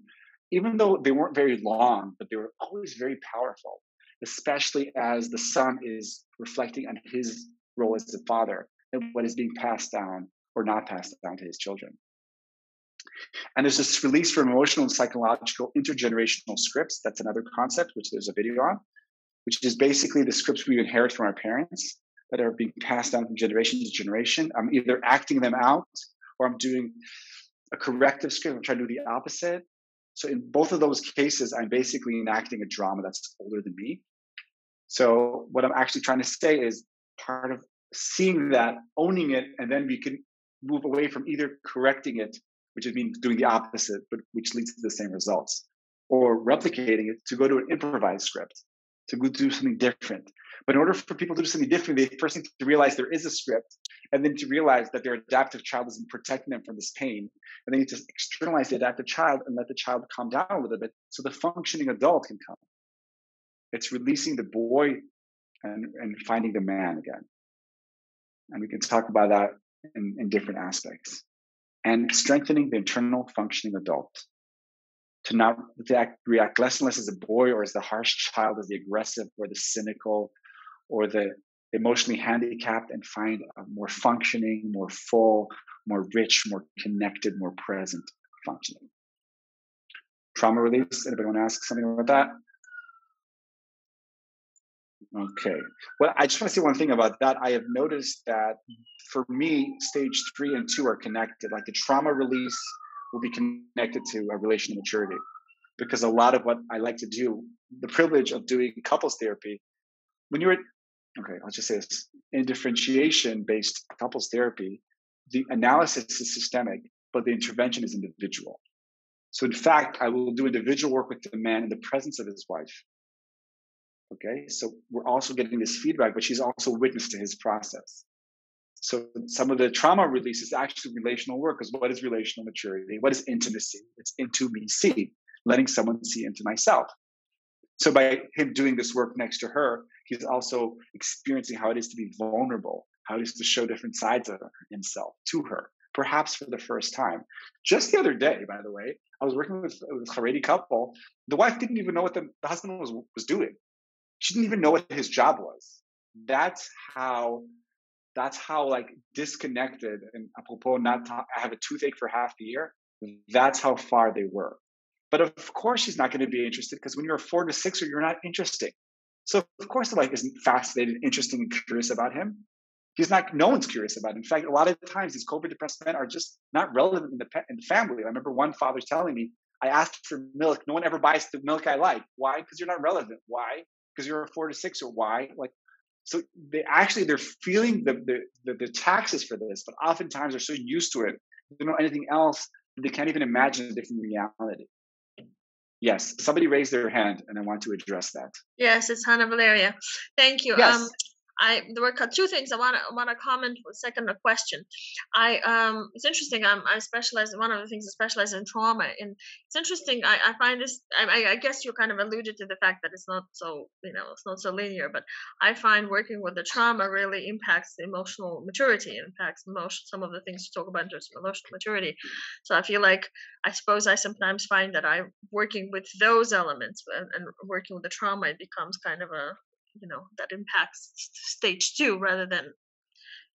even though they weren't very long, but they were always very powerful, especially as the son is reflecting on his role as a father and what is being passed down or not passed down to his children. And there's this release from emotional and psychological intergenerational scripts. That's another concept, which there's a video on, which is basically the scripts we inherit from our parents that are being passed down from generation to generation. I'm either acting them out or I'm doing a corrective script. I'm trying to do the opposite. So in both of those cases, I'm basically enacting a drama that's older than me. So what I'm actually trying to say is part of seeing that, owning it, and then we can move away from either correcting it, which means doing the opposite, but which leads to the same results, or replicating it to go to an improvised script, to go do something different. But in order for people to do something different, they first need to realize there is a script, and then to realize that their adaptive child isn't protecting them from this pain. And they need to externalize the adaptive child and let the child calm down a little bit so the functioning adult can come. It's releasing the boy and, and finding the man again. And we can talk about that in, in different aspects. And strengthening the internal functioning adult to not react, react less and less as a boy or as the harsh child, as the aggressive or the cynical or the emotionally handicapped, and find a more functioning, more full, more rich, more connected, more present functioning. Trauma release. Anybody want to ask something about that? Okay. Well, I just want to say one thing about that. I have noticed that for me, stage three and two are connected. Like the trauma release will be connected to a relational maturity. Because a lot of what I like to do, the privilege of doing couples therapy, when you're, okay, I'll just say this in differentiation based couples therapy, the analysis is systemic, but the intervention is individual. So, in fact, I will do individual work with the man in the presence of his wife Okay, so we're also getting this feedback, but she's also witness to his process. So some of the trauma release is actually relational work. Because what is relational maturity? What is intimacy? It's into me see, letting someone see into myself. So by him doing this work next to her, he's also experiencing how it is to be vulnerable, how it is to show different sides of himself to her, perhaps for the first time. Just the other day, by the way, I was working with, a Haredi couple. The wife didn't even know what the, the husband was was doing she didn't even know what his job was. That's how that's how like disconnected and apropos not to, I have a toothache for half the year. That's how far they were. But of course she's not going to be interested because when you're a four to sixer, you're not interesting. So of course the wife isn't fascinated, interesting, and curious about him. He's not. No one's curious about. Him. In fact, a lot of times these covert depressed men are just not relevant in the in the family. I remember one father telling me, "I asked for milk. No one ever buys the milk I like. Why? Because you're not relevant. Why? Because you're a four to six or why? Like so they actually they're feeling the, the the, the taxes for this but oftentimes they're so used to it they don't know anything else they can't even imagine a different reality. Yes somebody raised their hand and i want to address that. Yes it's hannah valeria. Thank you. Yes. um I there were two things I want to want to comment. Second, a question. I um, it's interesting. I'm I specialize. One of the things I specialize in trauma, and it's interesting. I, I find this. I, I guess you kind of alluded to the fact that it's not so you know it's not so linear. But I find working with the trauma really impacts the emotional maturity. It impacts emotion. Some of the things you talk about in terms of emotional maturity. So I feel like I suppose I sometimes find that I'm working with those elements and, and working with the trauma. It becomes kind of a you know that impacts stage two rather than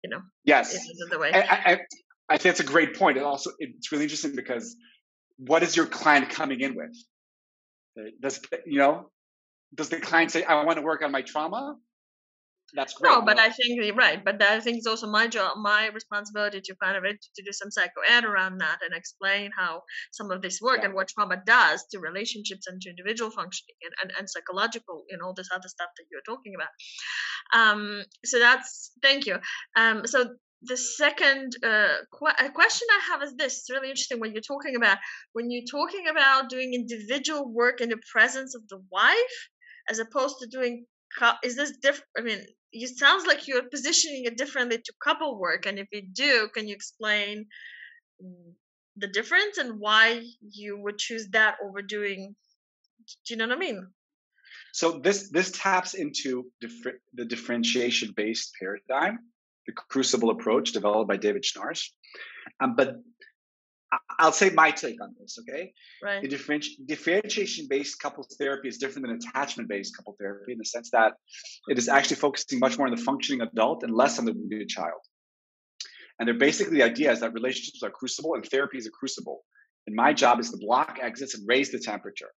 you know yes. the way. I, I, I think that's a great point. And also it's really interesting because what is your client coming in with? Uh, does you know does the client say i want to work on my trauma that's great. No, but I think you're right. But I think it's also my job, my responsibility to kind of to do some psycho ed around that and explain how some of this work yeah. and what trauma does to relationships and to individual functioning and, and, and psychological and all this other stuff that you're talking about. Um, so that's thank you. Um, so the second uh, qu- question I have is this: it's really interesting when you're talking about when you're talking about doing individual work in the presence of the wife, as opposed to doing is this different? I mean, it sounds like you're positioning it differently to couple work and if you do can you explain the difference and why you would choose that over doing do you know what i mean so this this taps into differ- the differentiation based paradigm the crucible approach developed by david schnarch um, but I'll say my take on this, okay? Right. The differenti- differentiation-based couple therapy is different than attachment-based couple therapy in the sense that it is actually focusing much more on the functioning adult and less on the wounded child. And they're basically the idea is that relationships are crucible and therapy is a crucible. And my job is to block exits and raise the temperature.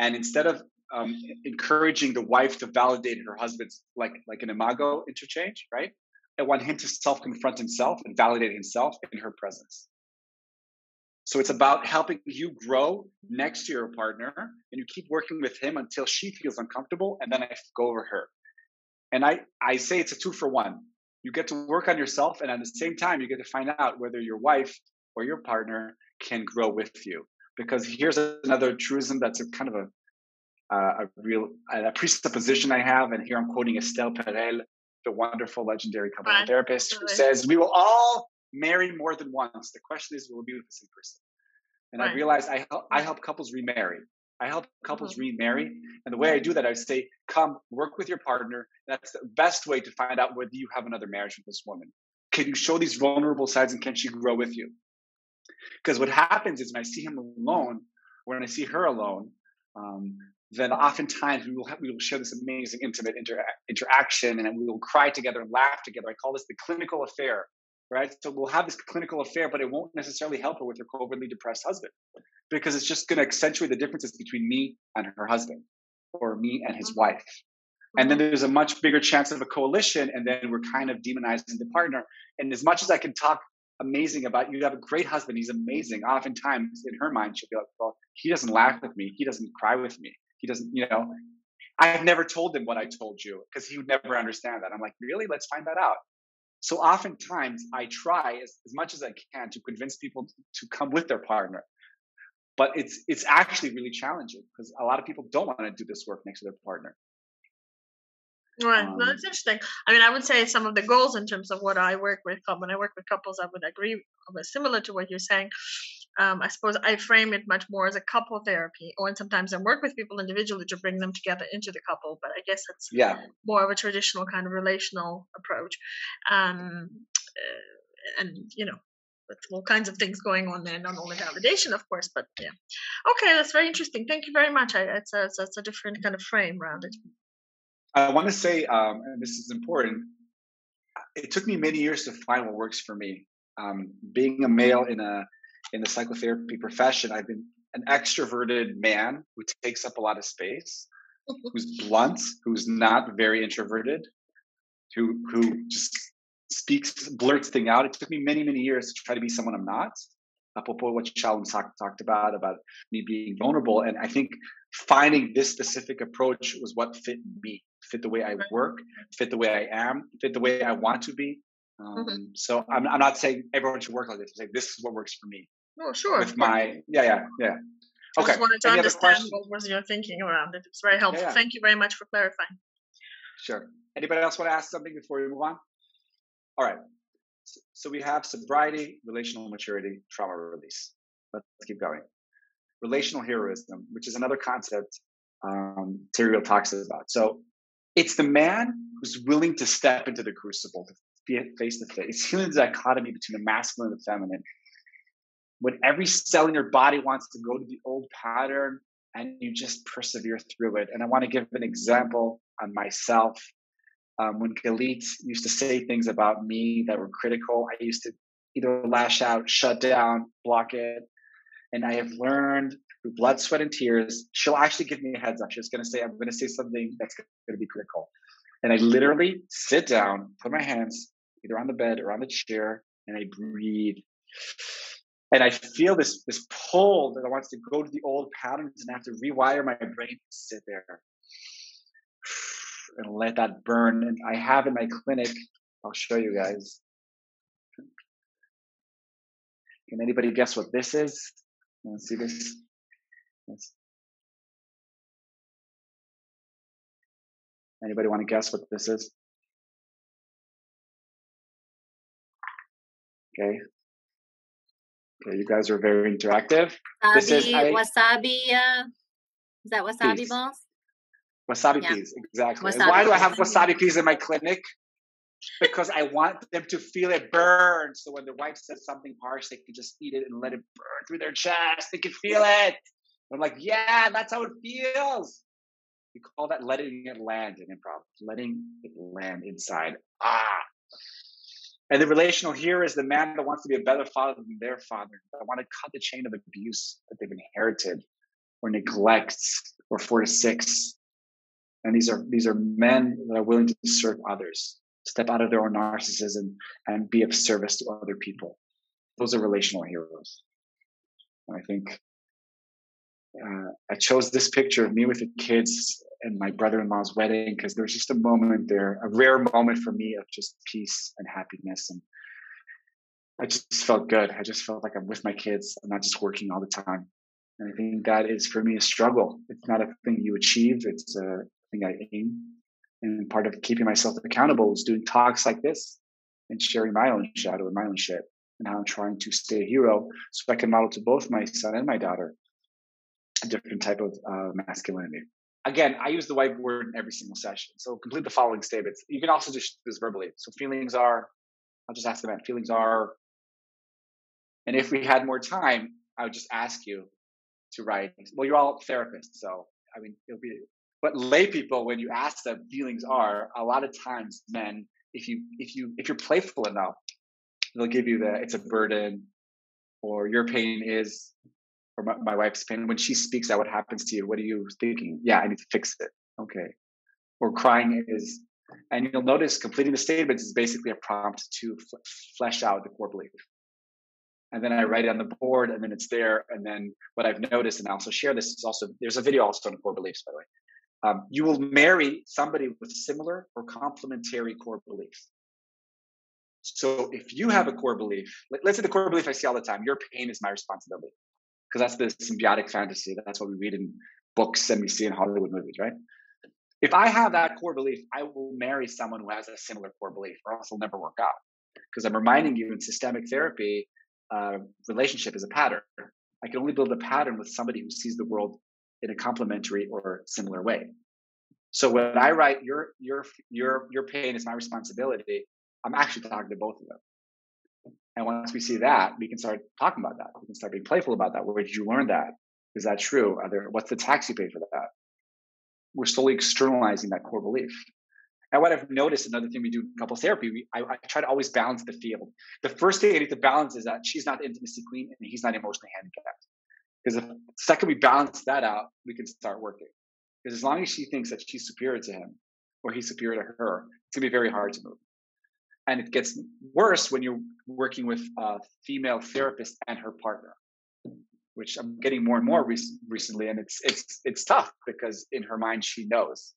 And instead of um, encouraging the wife to validate her husband's like like an imago interchange, right? I want him to self-confront himself and validate himself in her presence. So it's about helping you grow next to your partner and you keep working with him until she feels uncomfortable and then I go over her. And I, I say it's a two for one. you get to work on yourself, and at the same time, you get to find out whether your wife or your partner can grow with you. Because here's another truism that's a kind of a uh, a real a presupposition I have, and here I'm quoting Esther Perel, the wonderful, legendary couple therapist, who says, "We will all marry more than once. The question is, will we be with the same person?" And right. I realized I help, I help couples remarry. I help couples mm-hmm. remarry, and the way I do that, I say, "Come work with your partner. That's the best way to find out whether you have another marriage with this woman. Can you show these vulnerable sides, and can she grow with you?" Because what happens is when I see him alone, when I see her alone, um, then oftentimes we will have, we will share this amazing intimate inter- interaction and we will cry together and laugh together. I call this the clinical affair, right? So we'll have this clinical affair, but it won't necessarily help her with her covertly depressed husband because it's just going to accentuate the differences between me and her husband or me and his mm-hmm. wife. And then there's a much bigger chance of a coalition, and then we're kind of demonizing the partner. And as much as I can talk amazing about you have a great husband, he's amazing. Oftentimes in her mind, she'll be like, Well, he doesn't laugh with me, he doesn't cry with me he doesn't, you know, I've never told him what I told you because he would never understand that. I'm like, really? Let's find that out. So oftentimes I try as, as much as I can to convince people to come with their partner. But it's it's actually really challenging because a lot of people don't want to do this work next to their partner. Right, um, that's interesting. I mean, I would say some of the goals in terms of what I work with, when I work with couples, I would agree, similar to what you're saying um, I suppose I frame it much more as a couple therapy, or sometimes I work with people individually to bring them together into the couple. But I guess it's yeah. more of a traditional kind of relational approach, um, uh, and you know, with all kinds of things going on there, not only validation, of course, but yeah. Okay, that's very interesting. Thank you very much. I, it's a, it's a different kind of frame around it. I want to say, um, and this is important. It took me many years to find what works for me. Um, being a male in a in the psychotherapy profession, I've been an extroverted man who takes up a lot of space, who's blunt, who's not very introverted, who who just speaks, blurts thing out. It took me many, many years to try to be someone I'm not. Apropos what Shalom talked about, about me being vulnerable. And I think finding this specific approach was what fit me, fit the way I work, fit the way I am, fit the way I want to be. Mm-hmm. Um, mm-hmm. So I'm, I'm not saying everyone should work like this. Like this is what works for me. Oh, sure. With my yeah, yeah, yeah. Okay. I just wanted to Any understand what was your thinking around it. It's very helpful. Yeah, yeah. Thank you very much for clarifying. Sure. Anybody else want to ask something before we move on? All right. So we have sobriety, relational maturity, trauma release. Let's keep going. Relational heroism, which is another concept um, Terry talks about. So it's the man who's willing to step into the crucible, to face to face. It's feeling the dichotomy between the masculine and the feminine. When every cell in your body wants to go to the old pattern and you just persevere through it. And I want to give an example on myself. Um, when Galit used to say things about me that were critical, I used to either lash out, shut down, block it. And I have learned through blood, sweat, and tears, she'll actually give me a heads up. She's going to say, I'm going to say something that's going to be critical. And I literally sit down, put my hands either on the bed or on the chair, and I breathe. And I feel this this pull that I wants to go to the old patterns and have to rewire my brain to sit there and let that burn. And I have in my clinic, I'll show you guys. Can anybody guess what this is? Let's see this. Yes. Anybody want to guess what this is? Okay. You guys are very interactive. Wasabi, this is I, wasabi. Uh, is that wasabi peas. balls? Wasabi yeah. peas, exactly. Wasabi why do I have wasabi peas in my clinic? Because I want them to feel it burn. So when the wife says something harsh, they can just eat it and let it burn through their chest. They can feel it. I'm like, yeah, that's how it feels. We call that letting it land in improv, letting it land inside. Ah, and the relational here is the man that wants to be a better father than their father, that want to cut the chain of abuse that they've inherited or neglects or four to six. And these are these are men that are willing to serve others, step out of their own narcissism and be of service to other people. Those are relational heroes. And I think uh, I chose this picture of me with the kids and my brother-in-law's wedding because there was just a moment there, a rare moment for me of just peace and happiness, and I just felt good. I just felt like I'm with my kids. I'm not just working all the time, and I think that is for me a struggle. It's not a thing you achieve; it's a thing I aim. And part of keeping myself accountable is doing talks like this and sharing my own shadow and my own shit, and how I'm trying to stay a hero so I can model to both my son and my daughter a different type of uh, masculinity. Again, I use the whiteboard in every single session. So complete the following statements. You can also just do this verbally. So feelings are, I'll just ask them that. Feelings are, and if we had more time, I would just ask you to write. Well, you're all therapists, so I mean, it'll be. But lay people, when you ask them, feelings are a lot of times men. If you if you if you're playful enough, they'll give you the it's a burden, or your pain is or my, my wife's pain. When she speaks out, what happens to you? What are you thinking? Yeah, I need to fix it. Okay. Or crying is, and you'll notice completing the statements is basically a prompt to flesh out the core belief. And then I write it on the board, and then it's there. And then what I've noticed, and I also share this, is also there's a video also on core beliefs, by the way. Um, you will marry somebody with similar or complementary core beliefs. So if you have a core belief, let's say the core belief I see all the time, your pain is my responsibility because that's the symbiotic fantasy. That's what we read in books and we see in Hollywood movies, right? If I have that core belief, I will marry someone who has a similar core belief, or else it'll never work out. Because I'm reminding you in systemic therapy, uh, relationship is a pattern. I can only build a pattern with somebody who sees the world in a complementary or similar way. So when I write your your your your pain is my responsibility, I'm actually talking to both of them. And once we see that, we can start talking about that. We can start being playful about that. Where did you learn that? Is that true? Are there, what's the tax you pay for that? We're slowly externalizing that core belief. And what I've noticed, another thing we do in couples therapy, we, I, I, try to always balance the field. The first thing I need to balance is that she's not the intimacy queen and he's not emotionally handicapped. Because the second we balance that out, we can start working. Because as long as she thinks that she's superior to him or he's superior to her, it's gonna be very hard to move and it gets worse when you're working with a female therapist and her partner which i'm getting more and more rec- recently and it's it's it's tough because in her mind she knows.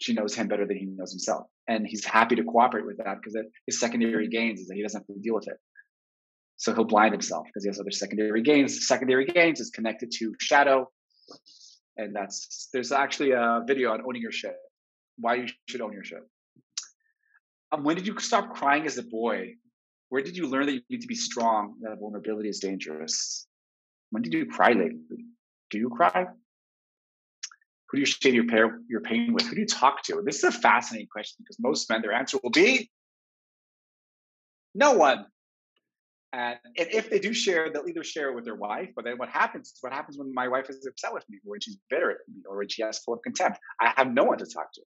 She knows him better than he knows himself and he's happy to cooperate with that because his secondary gains is that he doesn't have to deal with it. So he'll blind himself because he has other secondary gains. Secondary gains is connected to shadow and that's there's actually a video on owning your shit. Why you should own your shit um, when did you stop crying as a boy? Where did you learn that you need to be strong, that vulnerability is dangerous? When did you cry lately? Do you cry? Who do you share your, pair, your pain with? Who do you talk to? This is a fascinating question because most men, their answer will be no one. And if they do share, they'll either share it with their wife, but then what happens? Is what happens when my wife is upset with me, or when she's bitter at me, or when she has full of contempt? I have no one to talk to.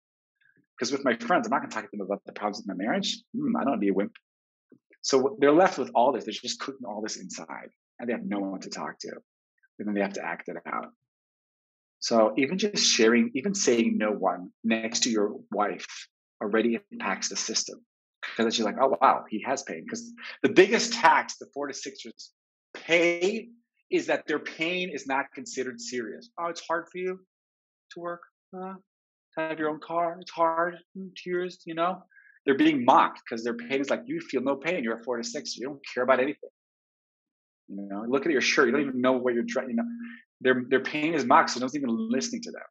Because with my friends, I'm not going to talk to them about the problems with my marriage. Mm, I don't be a wimp. So they're left with all this. They're just cooking all this inside, and they have no one to talk to. And then they have to act it out. So even just sharing, even saying no one next to your wife already impacts the system. Because you're like, oh wow, he has pain. Because the biggest tax the four to sixers pay is that their pain is not considered serious. Oh, it's hard for you to work. Uh, have your own car. It's hard. Mm, tears, you know. They're being mocked because their pain is like you feel no pain. You're a four to six. You don't care about anything. You know, look at your shirt. You don't even know what you're trying. You know, their their pain is mocked, so no one's even listening to them.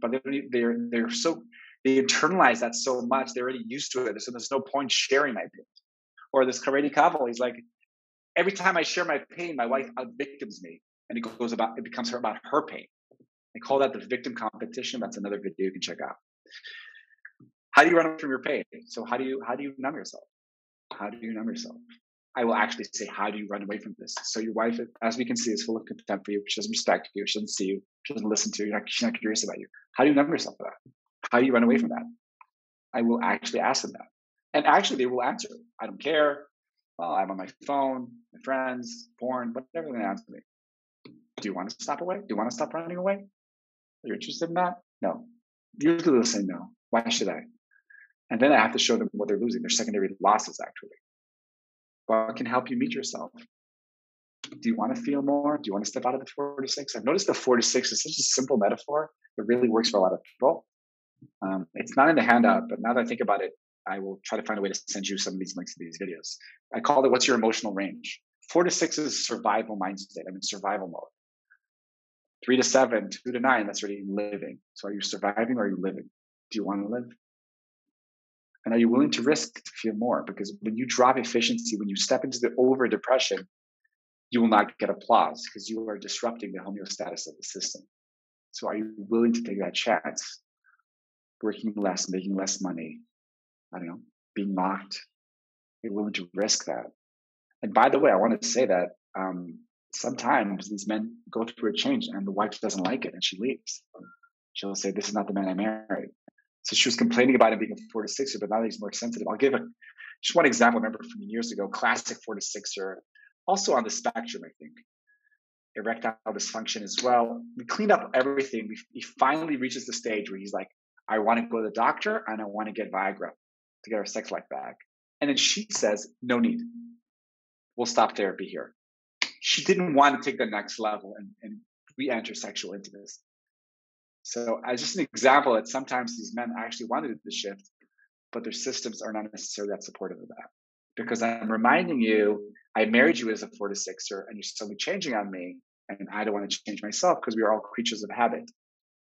But they're they're they're so they internalize that so much. They're already used to it. So there's no point sharing my pain. Or this Haredi couple, he's like, every time I share my pain, my wife victims me, and it goes about it becomes her about her pain. I call that the victim competition. That's another video you can check out. How do you run from your pain? So how do you how do you numb yourself? How do you numb yourself? I will actually say, how do you run away from this? So your wife, as we can see, is full of contempt for you. She doesn't respect you. She doesn't see you. She doesn't listen to you. Not, she's not curious about you. How do you numb yourself for that? How do you run away from that? I will actually ask them that. And actually, they will answer. I don't care. Well, I'm on my phone, my friends, porn, whatever they answer me. Do you want to stop away? Do you want to stop running away? You're interested in that? No. Usually they'll say no. Why should I? And then I have to show them what they're losing, their secondary losses actually. What can help you meet yourself? Do you want to feel more? Do you want to step out of the four to six? I've noticed the four to six is such a simple metaphor. It really works for a lot of people. Um, it's not in the handout, but now that I think about it, I will try to find a way to send you some of these links to these videos. I call it "What's your emotional range?" Four to six is survival mind state. I'm in survival mode. Three to seven, two to nine, that's already living. So, are you surviving or are you living? Do you want to live? And are you willing to risk to feel more? Because when you drop efficiency, when you step into the overt depression, you will not get applause because you are disrupting the homeostasis of the system. So, are you willing to take that chance? Working less, making less money, I don't know, being mocked. You're willing to risk that. And by the way, I want to say that um, sometimes these men go through a change and the wife doesn't like it and she leaves. She'll say, This is not the man I married. So she was complaining about him being a four to sixer, but now he's more sensitive. I'll give a just one example. I remember from years ago, classic four to sixer, also on the spectrum, I think. Erectile dysfunction as well. We cleaned up everything. He finally reaches the stage where he's like, I want to go to the doctor and I want to get Viagra to get our sex life back. And then she says, No need. We'll stop therapy here. She didn't want to take the next level and, and re enter sexual intimacy. So, as just an example, that sometimes these men actually wanted the shift, but their systems are not necessarily that supportive of that. Because I'm reminding you, I married you as a four to sixer, and you're suddenly changing on me, and I don't want to change myself because we are all creatures of habit.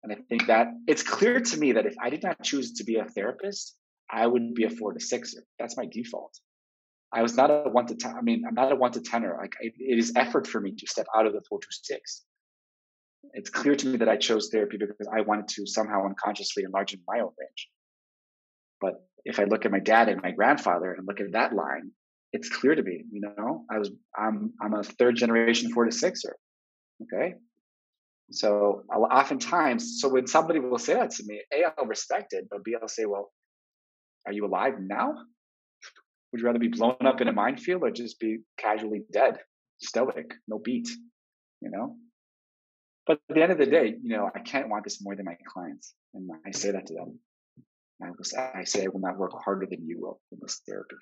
And I think that it's clear to me that if I did not choose to be a therapist, I would be a four to sixer. That's my default. I was not a one to ten. I mean, I'm not a one to tenor. Like it, it is effort for me to step out of the four to six it's clear to me that I chose therapy because I wanted to somehow unconsciously enlarge my own range. But if I look at my dad and my grandfather and look at that line, it's clear to me, you know, I was I'm I'm a third generation four to sixer. Okay. So oftentimes, so when somebody will say that to me, A, I'll respect it, but B, I'll say, well, are you alive now? Would you rather be blown up in a minefield or just be casually dead, stoic, no beat? You know? But at the end of the day, you know, I can't want this more than my clients. And I say that to them. I, was, I say I will not work harder than you will in this therapy.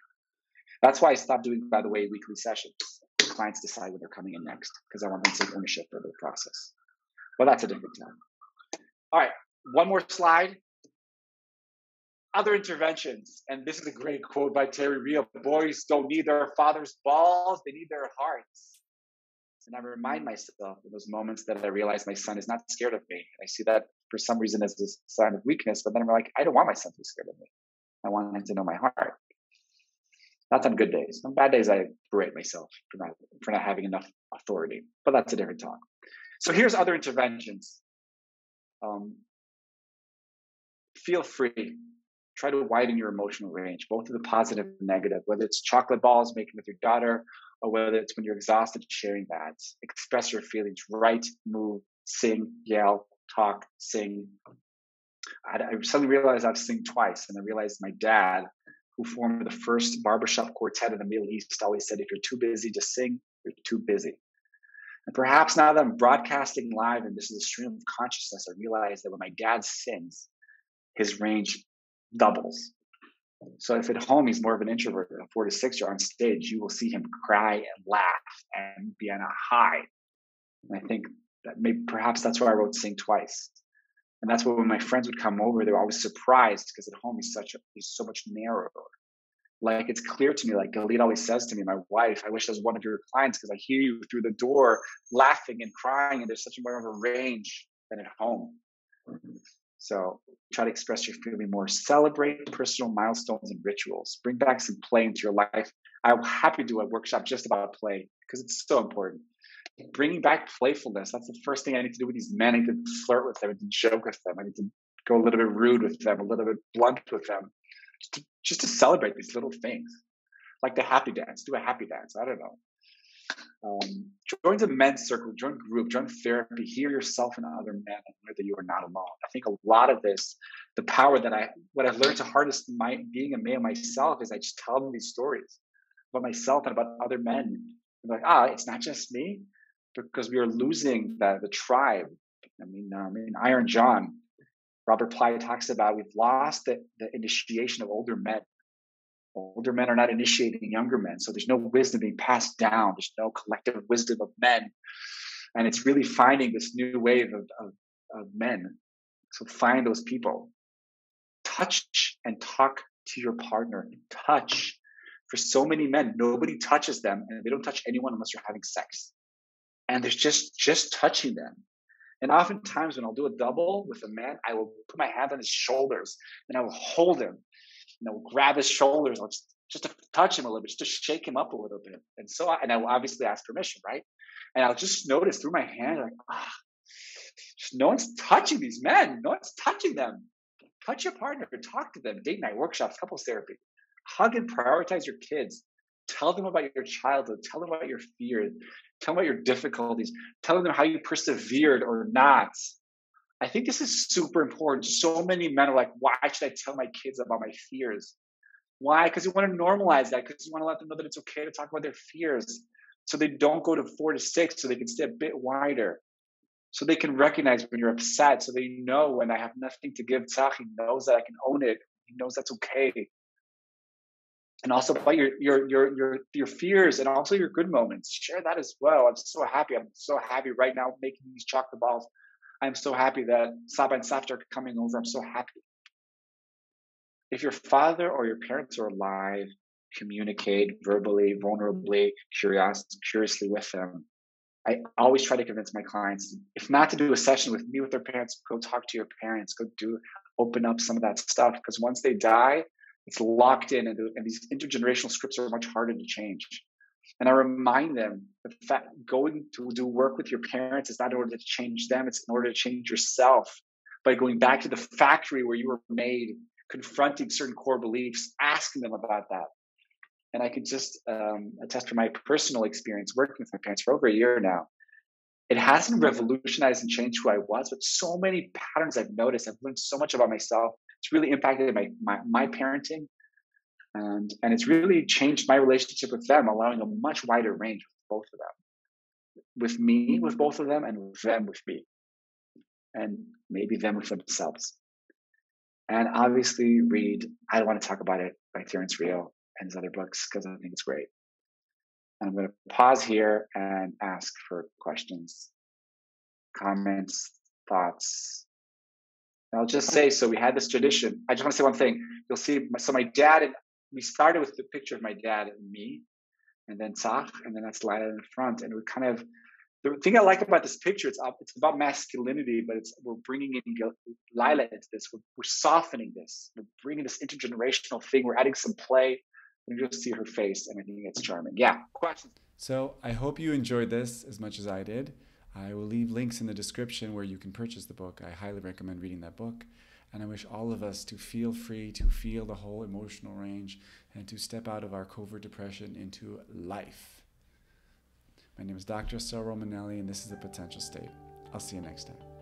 That's why I stopped doing, by the way, weekly sessions. Clients decide when they're coming in next because I want them to take ownership of the process. Well, that's a different time. All right, one more slide. Other interventions, and this is a great quote by Terry Real boys don't need their father's balls, they need their hearts. And I remind myself in those moments that I realize my son is not scared of me. I see that for some reason as a sign of weakness, but then I'm like, I don't want my son to be scared of me. I want him to know my heart. That's on good days. On bad days, I berate myself for not for not having enough authority. But that's a different talk. So here's other interventions. Um, feel free. Try to widen your emotional range, both of the positive and negative, whether it's chocolate balls making with your daughter or whether it's when you're exhausted sharing that. Express your feelings, write, move, sing, yell, talk, sing. I, I suddenly realized I've sing twice, and I realized my dad, who formed the first barbershop quartet in the Middle East, always said, if you're too busy to sing, you're too busy. And perhaps now that I'm broadcasting live and this is a stream of consciousness, I realize that when my dad sings, his range doubles. So if at home he's more of an introvert, a four to six year on stage, you will see him cry and laugh and be on a high. And I think that maybe perhaps that's why I wrote Sing Twice. And that's why when my friends would come over, they were always surprised because at home he's such a, he's so much narrower. Like it's clear to me, like Galit always says to me, my wife, I wish I was one of your clients because I hear you through the door laughing and crying, and there's such more of a range than at home. So try to express your feeling more. Celebrate personal milestones and rituals. Bring back some play into your life. I'm happy to do a workshop just about play because it's so important. Bringing back playfulness. That's the first thing I need to do with these men. I need to flirt with them. I need to joke with them. I need to go a little bit rude with them, a little bit blunt with them, just to, just to celebrate these little things. Like the happy dance. Do a happy dance. I don't know. Um, join the men's circle, join group, join therapy, hear yourself and other men and know that you are not alone. I think a lot of this, the power that I, what I've learned to hardest my, being a male myself is I just tell them these stories about myself and about other men. And like, ah, it's not just me because we are losing the, the tribe. I mean, um, in Iron John, Robert Bly talks about we've lost the, the initiation of older men. Older men are not initiating younger men. So there's no wisdom being passed down. There's no collective wisdom of men. And it's really finding this new wave of, of, of men. So find those people. Touch and talk to your partner. Touch. For so many men, nobody touches them and they don't touch anyone unless you're having sex. And there's just just touching them. And oftentimes when I'll do a double with a man, I will put my hand on his shoulders and I will hold him you know, grab his shoulders, just, to touch him a little bit, just to shake him up a little bit. And so, and I will obviously ask permission, right? And I'll just notice through my hand, like, ah, no one's touching these men. No one's touching them. Touch your partner, talk to them, date night, workshops, couples therapy. Hug and prioritize your kids. Tell them about your childhood. Tell them about your fears. Tell them about your difficulties. Tell them how you persevered or not. I think this is super important. So many men are like, why should I tell my kids about my fears? Why? Because you want to normalize that, because you want to let them know that it's okay to talk about their fears. So they don't go to four to six, so they can stay a bit wider. So they can recognize when you're upset. So they know when I have nothing to give he knows that I can own it. He knows that's okay. And also about your your your your your fears and also your good moments. Share that as well. I'm so happy. I'm so happy right now making these chocolate balls I'm so happy that Saba and Safta are coming over. I'm so happy. If your father or your parents are alive, communicate verbally, vulnerably, curious, curiously with them. I always try to convince my clients, if not to do a session with me with their parents, go talk to your parents, go do open up some of that stuff. Because once they die, it's locked in, and, and these intergenerational scripts are much harder to change. And I remind them the fact going to do work with your parents is not in order to change them, it's in order to change yourself. By going back to the factory where you were made, confronting certain core beliefs, asking them about that. And I can just um, attest from my personal experience working with my parents for over a year now. It hasn't revolutionized and changed who I was, but so many patterns I've noticed. I've learned so much about myself. It's really impacted my, my, my parenting and and it's really changed my relationship with them allowing a much wider range with both of them. With me with both of them and with them with me. And maybe them with themselves. And obviously read i don't want to talk about it by terrence real and his other books because i think it's great. And i'm going to pause here and ask for questions comments thoughts. I'll just say, so we had this tradition. I just want to say one thing. You'll see, so my dad and we started with the picture of my dad and me, and then Tzach, and then that's Lila in the front. And we kind of the thing I like about this picture, it's up, it's about masculinity, but it's we're bringing in Lila into this. We're, we're softening this. We're bringing this intergenerational thing. We're adding some play, and you just see her face, and I think it's charming. Yeah, questions. So I hope you enjoyed this as much as I did. I will leave links in the description where you can purchase the book. I highly recommend reading that book. And I wish all of us to feel free to feel the whole emotional range and to step out of our covert depression into life. My name is Dr. Assael Romanelli, and this is The Potential State. I'll see you next time.